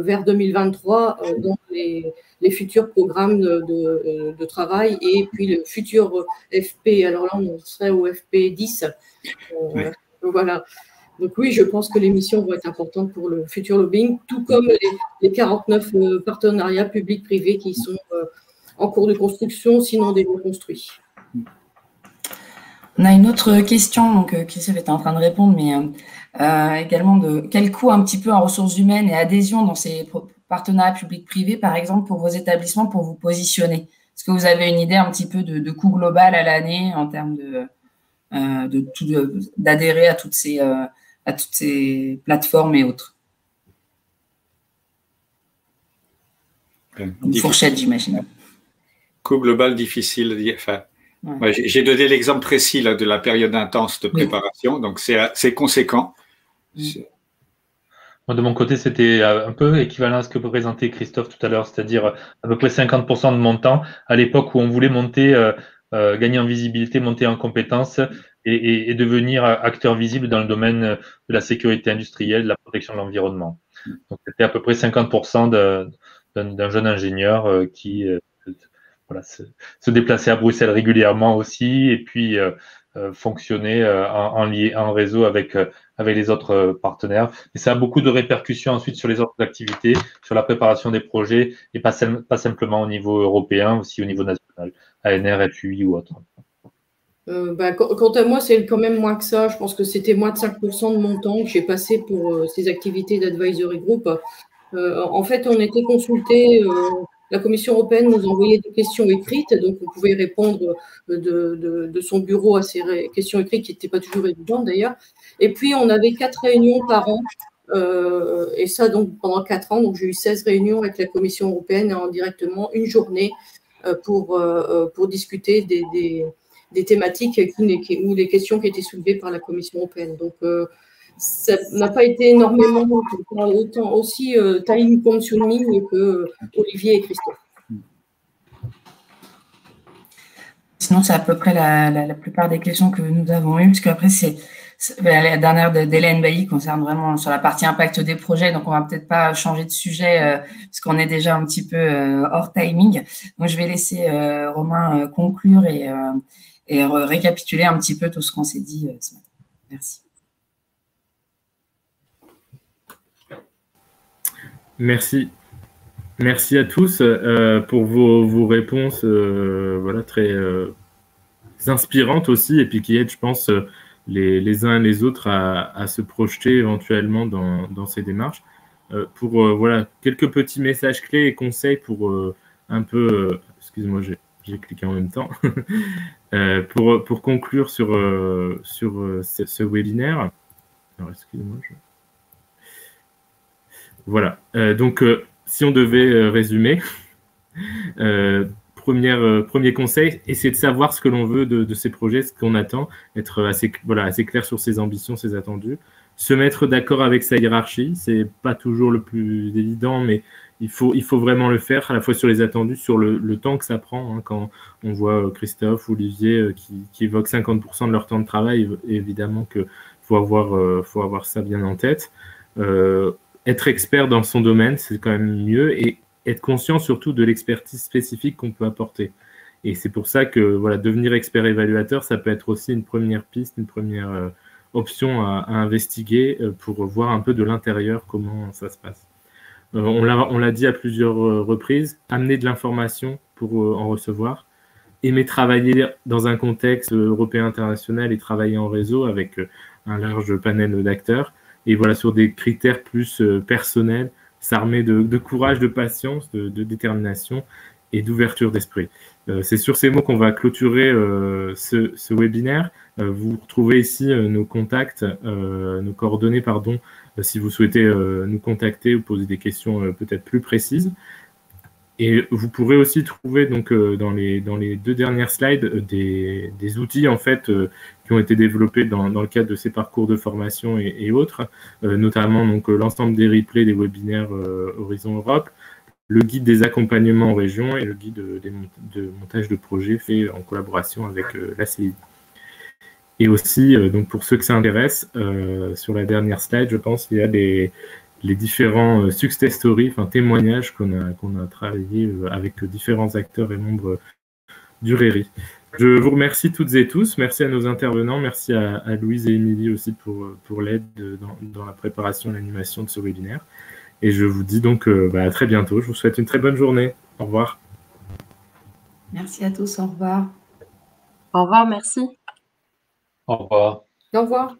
vers 2023 dans les, futurs programmes de, travail et puis le futur FP. Alors là, on serait au FP 10. Voilà. Donc oui, je pense que les missions vont être importantes pour le futur lobbying, tout comme les, 49 euh, partenariats publics-privés qui sont euh, en cours de construction, sinon déjà construits. On a une autre question, donc euh, Christophe est en train de répondre, mais également de quel coût un petit peu en ressources humaines et adhésion dans ces partenariats publics-privés, par exemple, pour vos établissements, pour vous positionner? Est-ce que vous avez une idée un petit peu de, coût global à l'année en termes de, d'adhérer à toutes ces à toutes ces plateformes et autres. Une fourchette, j'imagine. Coût global difficile. Enfin, J'ai donné l'exemple précis là, de la période intense de préparation, donc c'est conséquent. Mm. Moi, de mon côté, c'était euh, un peu équivalent à ce que peut présenter Christophe tout à l'heure, c'est-à-dire à peu près 50% de mon temps à l'époque où on voulait monter, euh, euh, gagner en visibilité, monter en compétences et, et, devenir acteur visible dans le domaine de la sécurité industrielle, de la protection de l'environnement. Donc c'était à peu près 50% d'un jeune ingénieur euh, qui euh, voilà, se, se, déplaçait à Bruxelles régulièrement aussi et puis euh, fonctionner en, en, lié, en réseau avec, avec les autres partenaires. Et ça a beaucoup de répercussions ensuite sur les autres activités, sur la préparation des projets et pas, pas simplement au niveau européen, aussi au niveau national, ANR, FUI ou autre. Euh, bah, quant à moi, c'est quand même moins que ça. Je pense que c'était moins de 5% de mon temps que j'ai passé pour euh, ces activités d'advisory group. Euh, en fait, on était consulté, la Commission européenne nous envoyait des questions écrites, donc on pouvait répondre de, son bureau à ces questions écrites qui n'étaient pas toujours évidentes d'ailleurs. Et puis, on avait quatre réunions par an. et ça, donc, pendant quatre ans, donc j'ai eu 16 réunions avec la Commission européenne en directement une journée pour, pour discuter des des thématiques qui, ou des questions qui étaient soulevées par la Commission européenne. Donc, euh, ça n'a pas été énormément, autant aussi euh, time consuming que euh, Olivier et Christophe. Sinon, c'est à peu près la, plupart des questions que nous avons eues, parce qu'après, c'est la dernière d'Hélène Bailly concerne vraiment sur la partie impact des projets, donc on va peut-être pas changer de sujet parce qu'on est déjà un petit peu hors timing. Donc je vais laisser Romain conclure et, et récapituler un petit peu tout ce qu'on s'est dit euh, ce matin. Merci. Merci. Merci à tous euh, pour vos, réponses euh, voilà, très inspirantes aussi et puis qui aident, je pense, les, les uns et les autres à, se projeter éventuellement dans, ces démarches. pour voilà, quelques petits messages clés et conseils pour un peu. Excuse-moi, j'ai cliqué en même temps. pour, pour conclure sur, sur ce, webinaire. Alors, excusez-moi. Voilà. donc, si on devait euh, résumer, euh, premier conseil, essayer de savoir ce que l'on veut de, ces projets, ce qu'on attend, être assez clair sur ses ambitions, ses attendus, se mettre d'accord avec sa hiérarchie, c'est pas toujours le plus évident, mais il faut, vraiment le faire, à la fois sur les attendus, sur le, temps que ça prend. Hein, quand on voit Christophe ou Olivier qui, qui évoquent 50% de leur temps de travail, évidemment qu'il faut avoir, faut avoir ça bien en tête être expert dans son domaine, c'est quand même mieux, et être conscient surtout de l'expertise spécifique qu'on peut apporter. Et c'est pour ça que voilà, devenir expert évaluateur, ça peut être aussi une première piste, une première euh, option à, investiguer euh, pour voir un peu de l'intérieur comment ça se passe. Euh, on l'a dit à plusieurs reprises, amener de l'information pour en recevoir, aimer travailler dans un contexte européen international et travailler en réseau avec un large panel d'acteurs et voilà, sur des critères plus euh, personnels, s'armer de, courage, de patience, de, détermination et d'ouverture d'esprit. Euh, c'est sur ces mots qu'on va clôturer euh, ce, webinaire. vous retrouvez ici nos contacts, nos coordonnées, pardon, si vous souhaitez nous contacter ou poser des questions peut-être plus précises. Et vous pourrez aussi trouver donc dans les dans les deux dernières slides des, outils en fait ont été développés dans, le cadre de ces parcours de formation et, autres, euh, notamment euh, l'ensemble des replays des webinaires euh, Horizon Europe, le guide des accompagnements en région et le guide de, montage de projets fait en collaboration avec la CI. Et aussi, donc pour ceux que ça intéresse, sur la dernière slide, je pense qu'il y a les différents success stories, enfin témoignages qu'on a, qu'on a travaillé avec différents acteurs et membres du RERI. Je vous remercie toutes et tous. Merci à nos intervenants. Merci à, Louise et Émilie aussi pour, pour l'aide dans, la préparation et l'animation de ce webinaire. Et je vous dis donc euh, bah, à très bientôt. Je vous souhaite une très bonne journée. Au revoir. Merci à tous. Au revoir. Au revoir. Merci. Au revoir. Au revoir.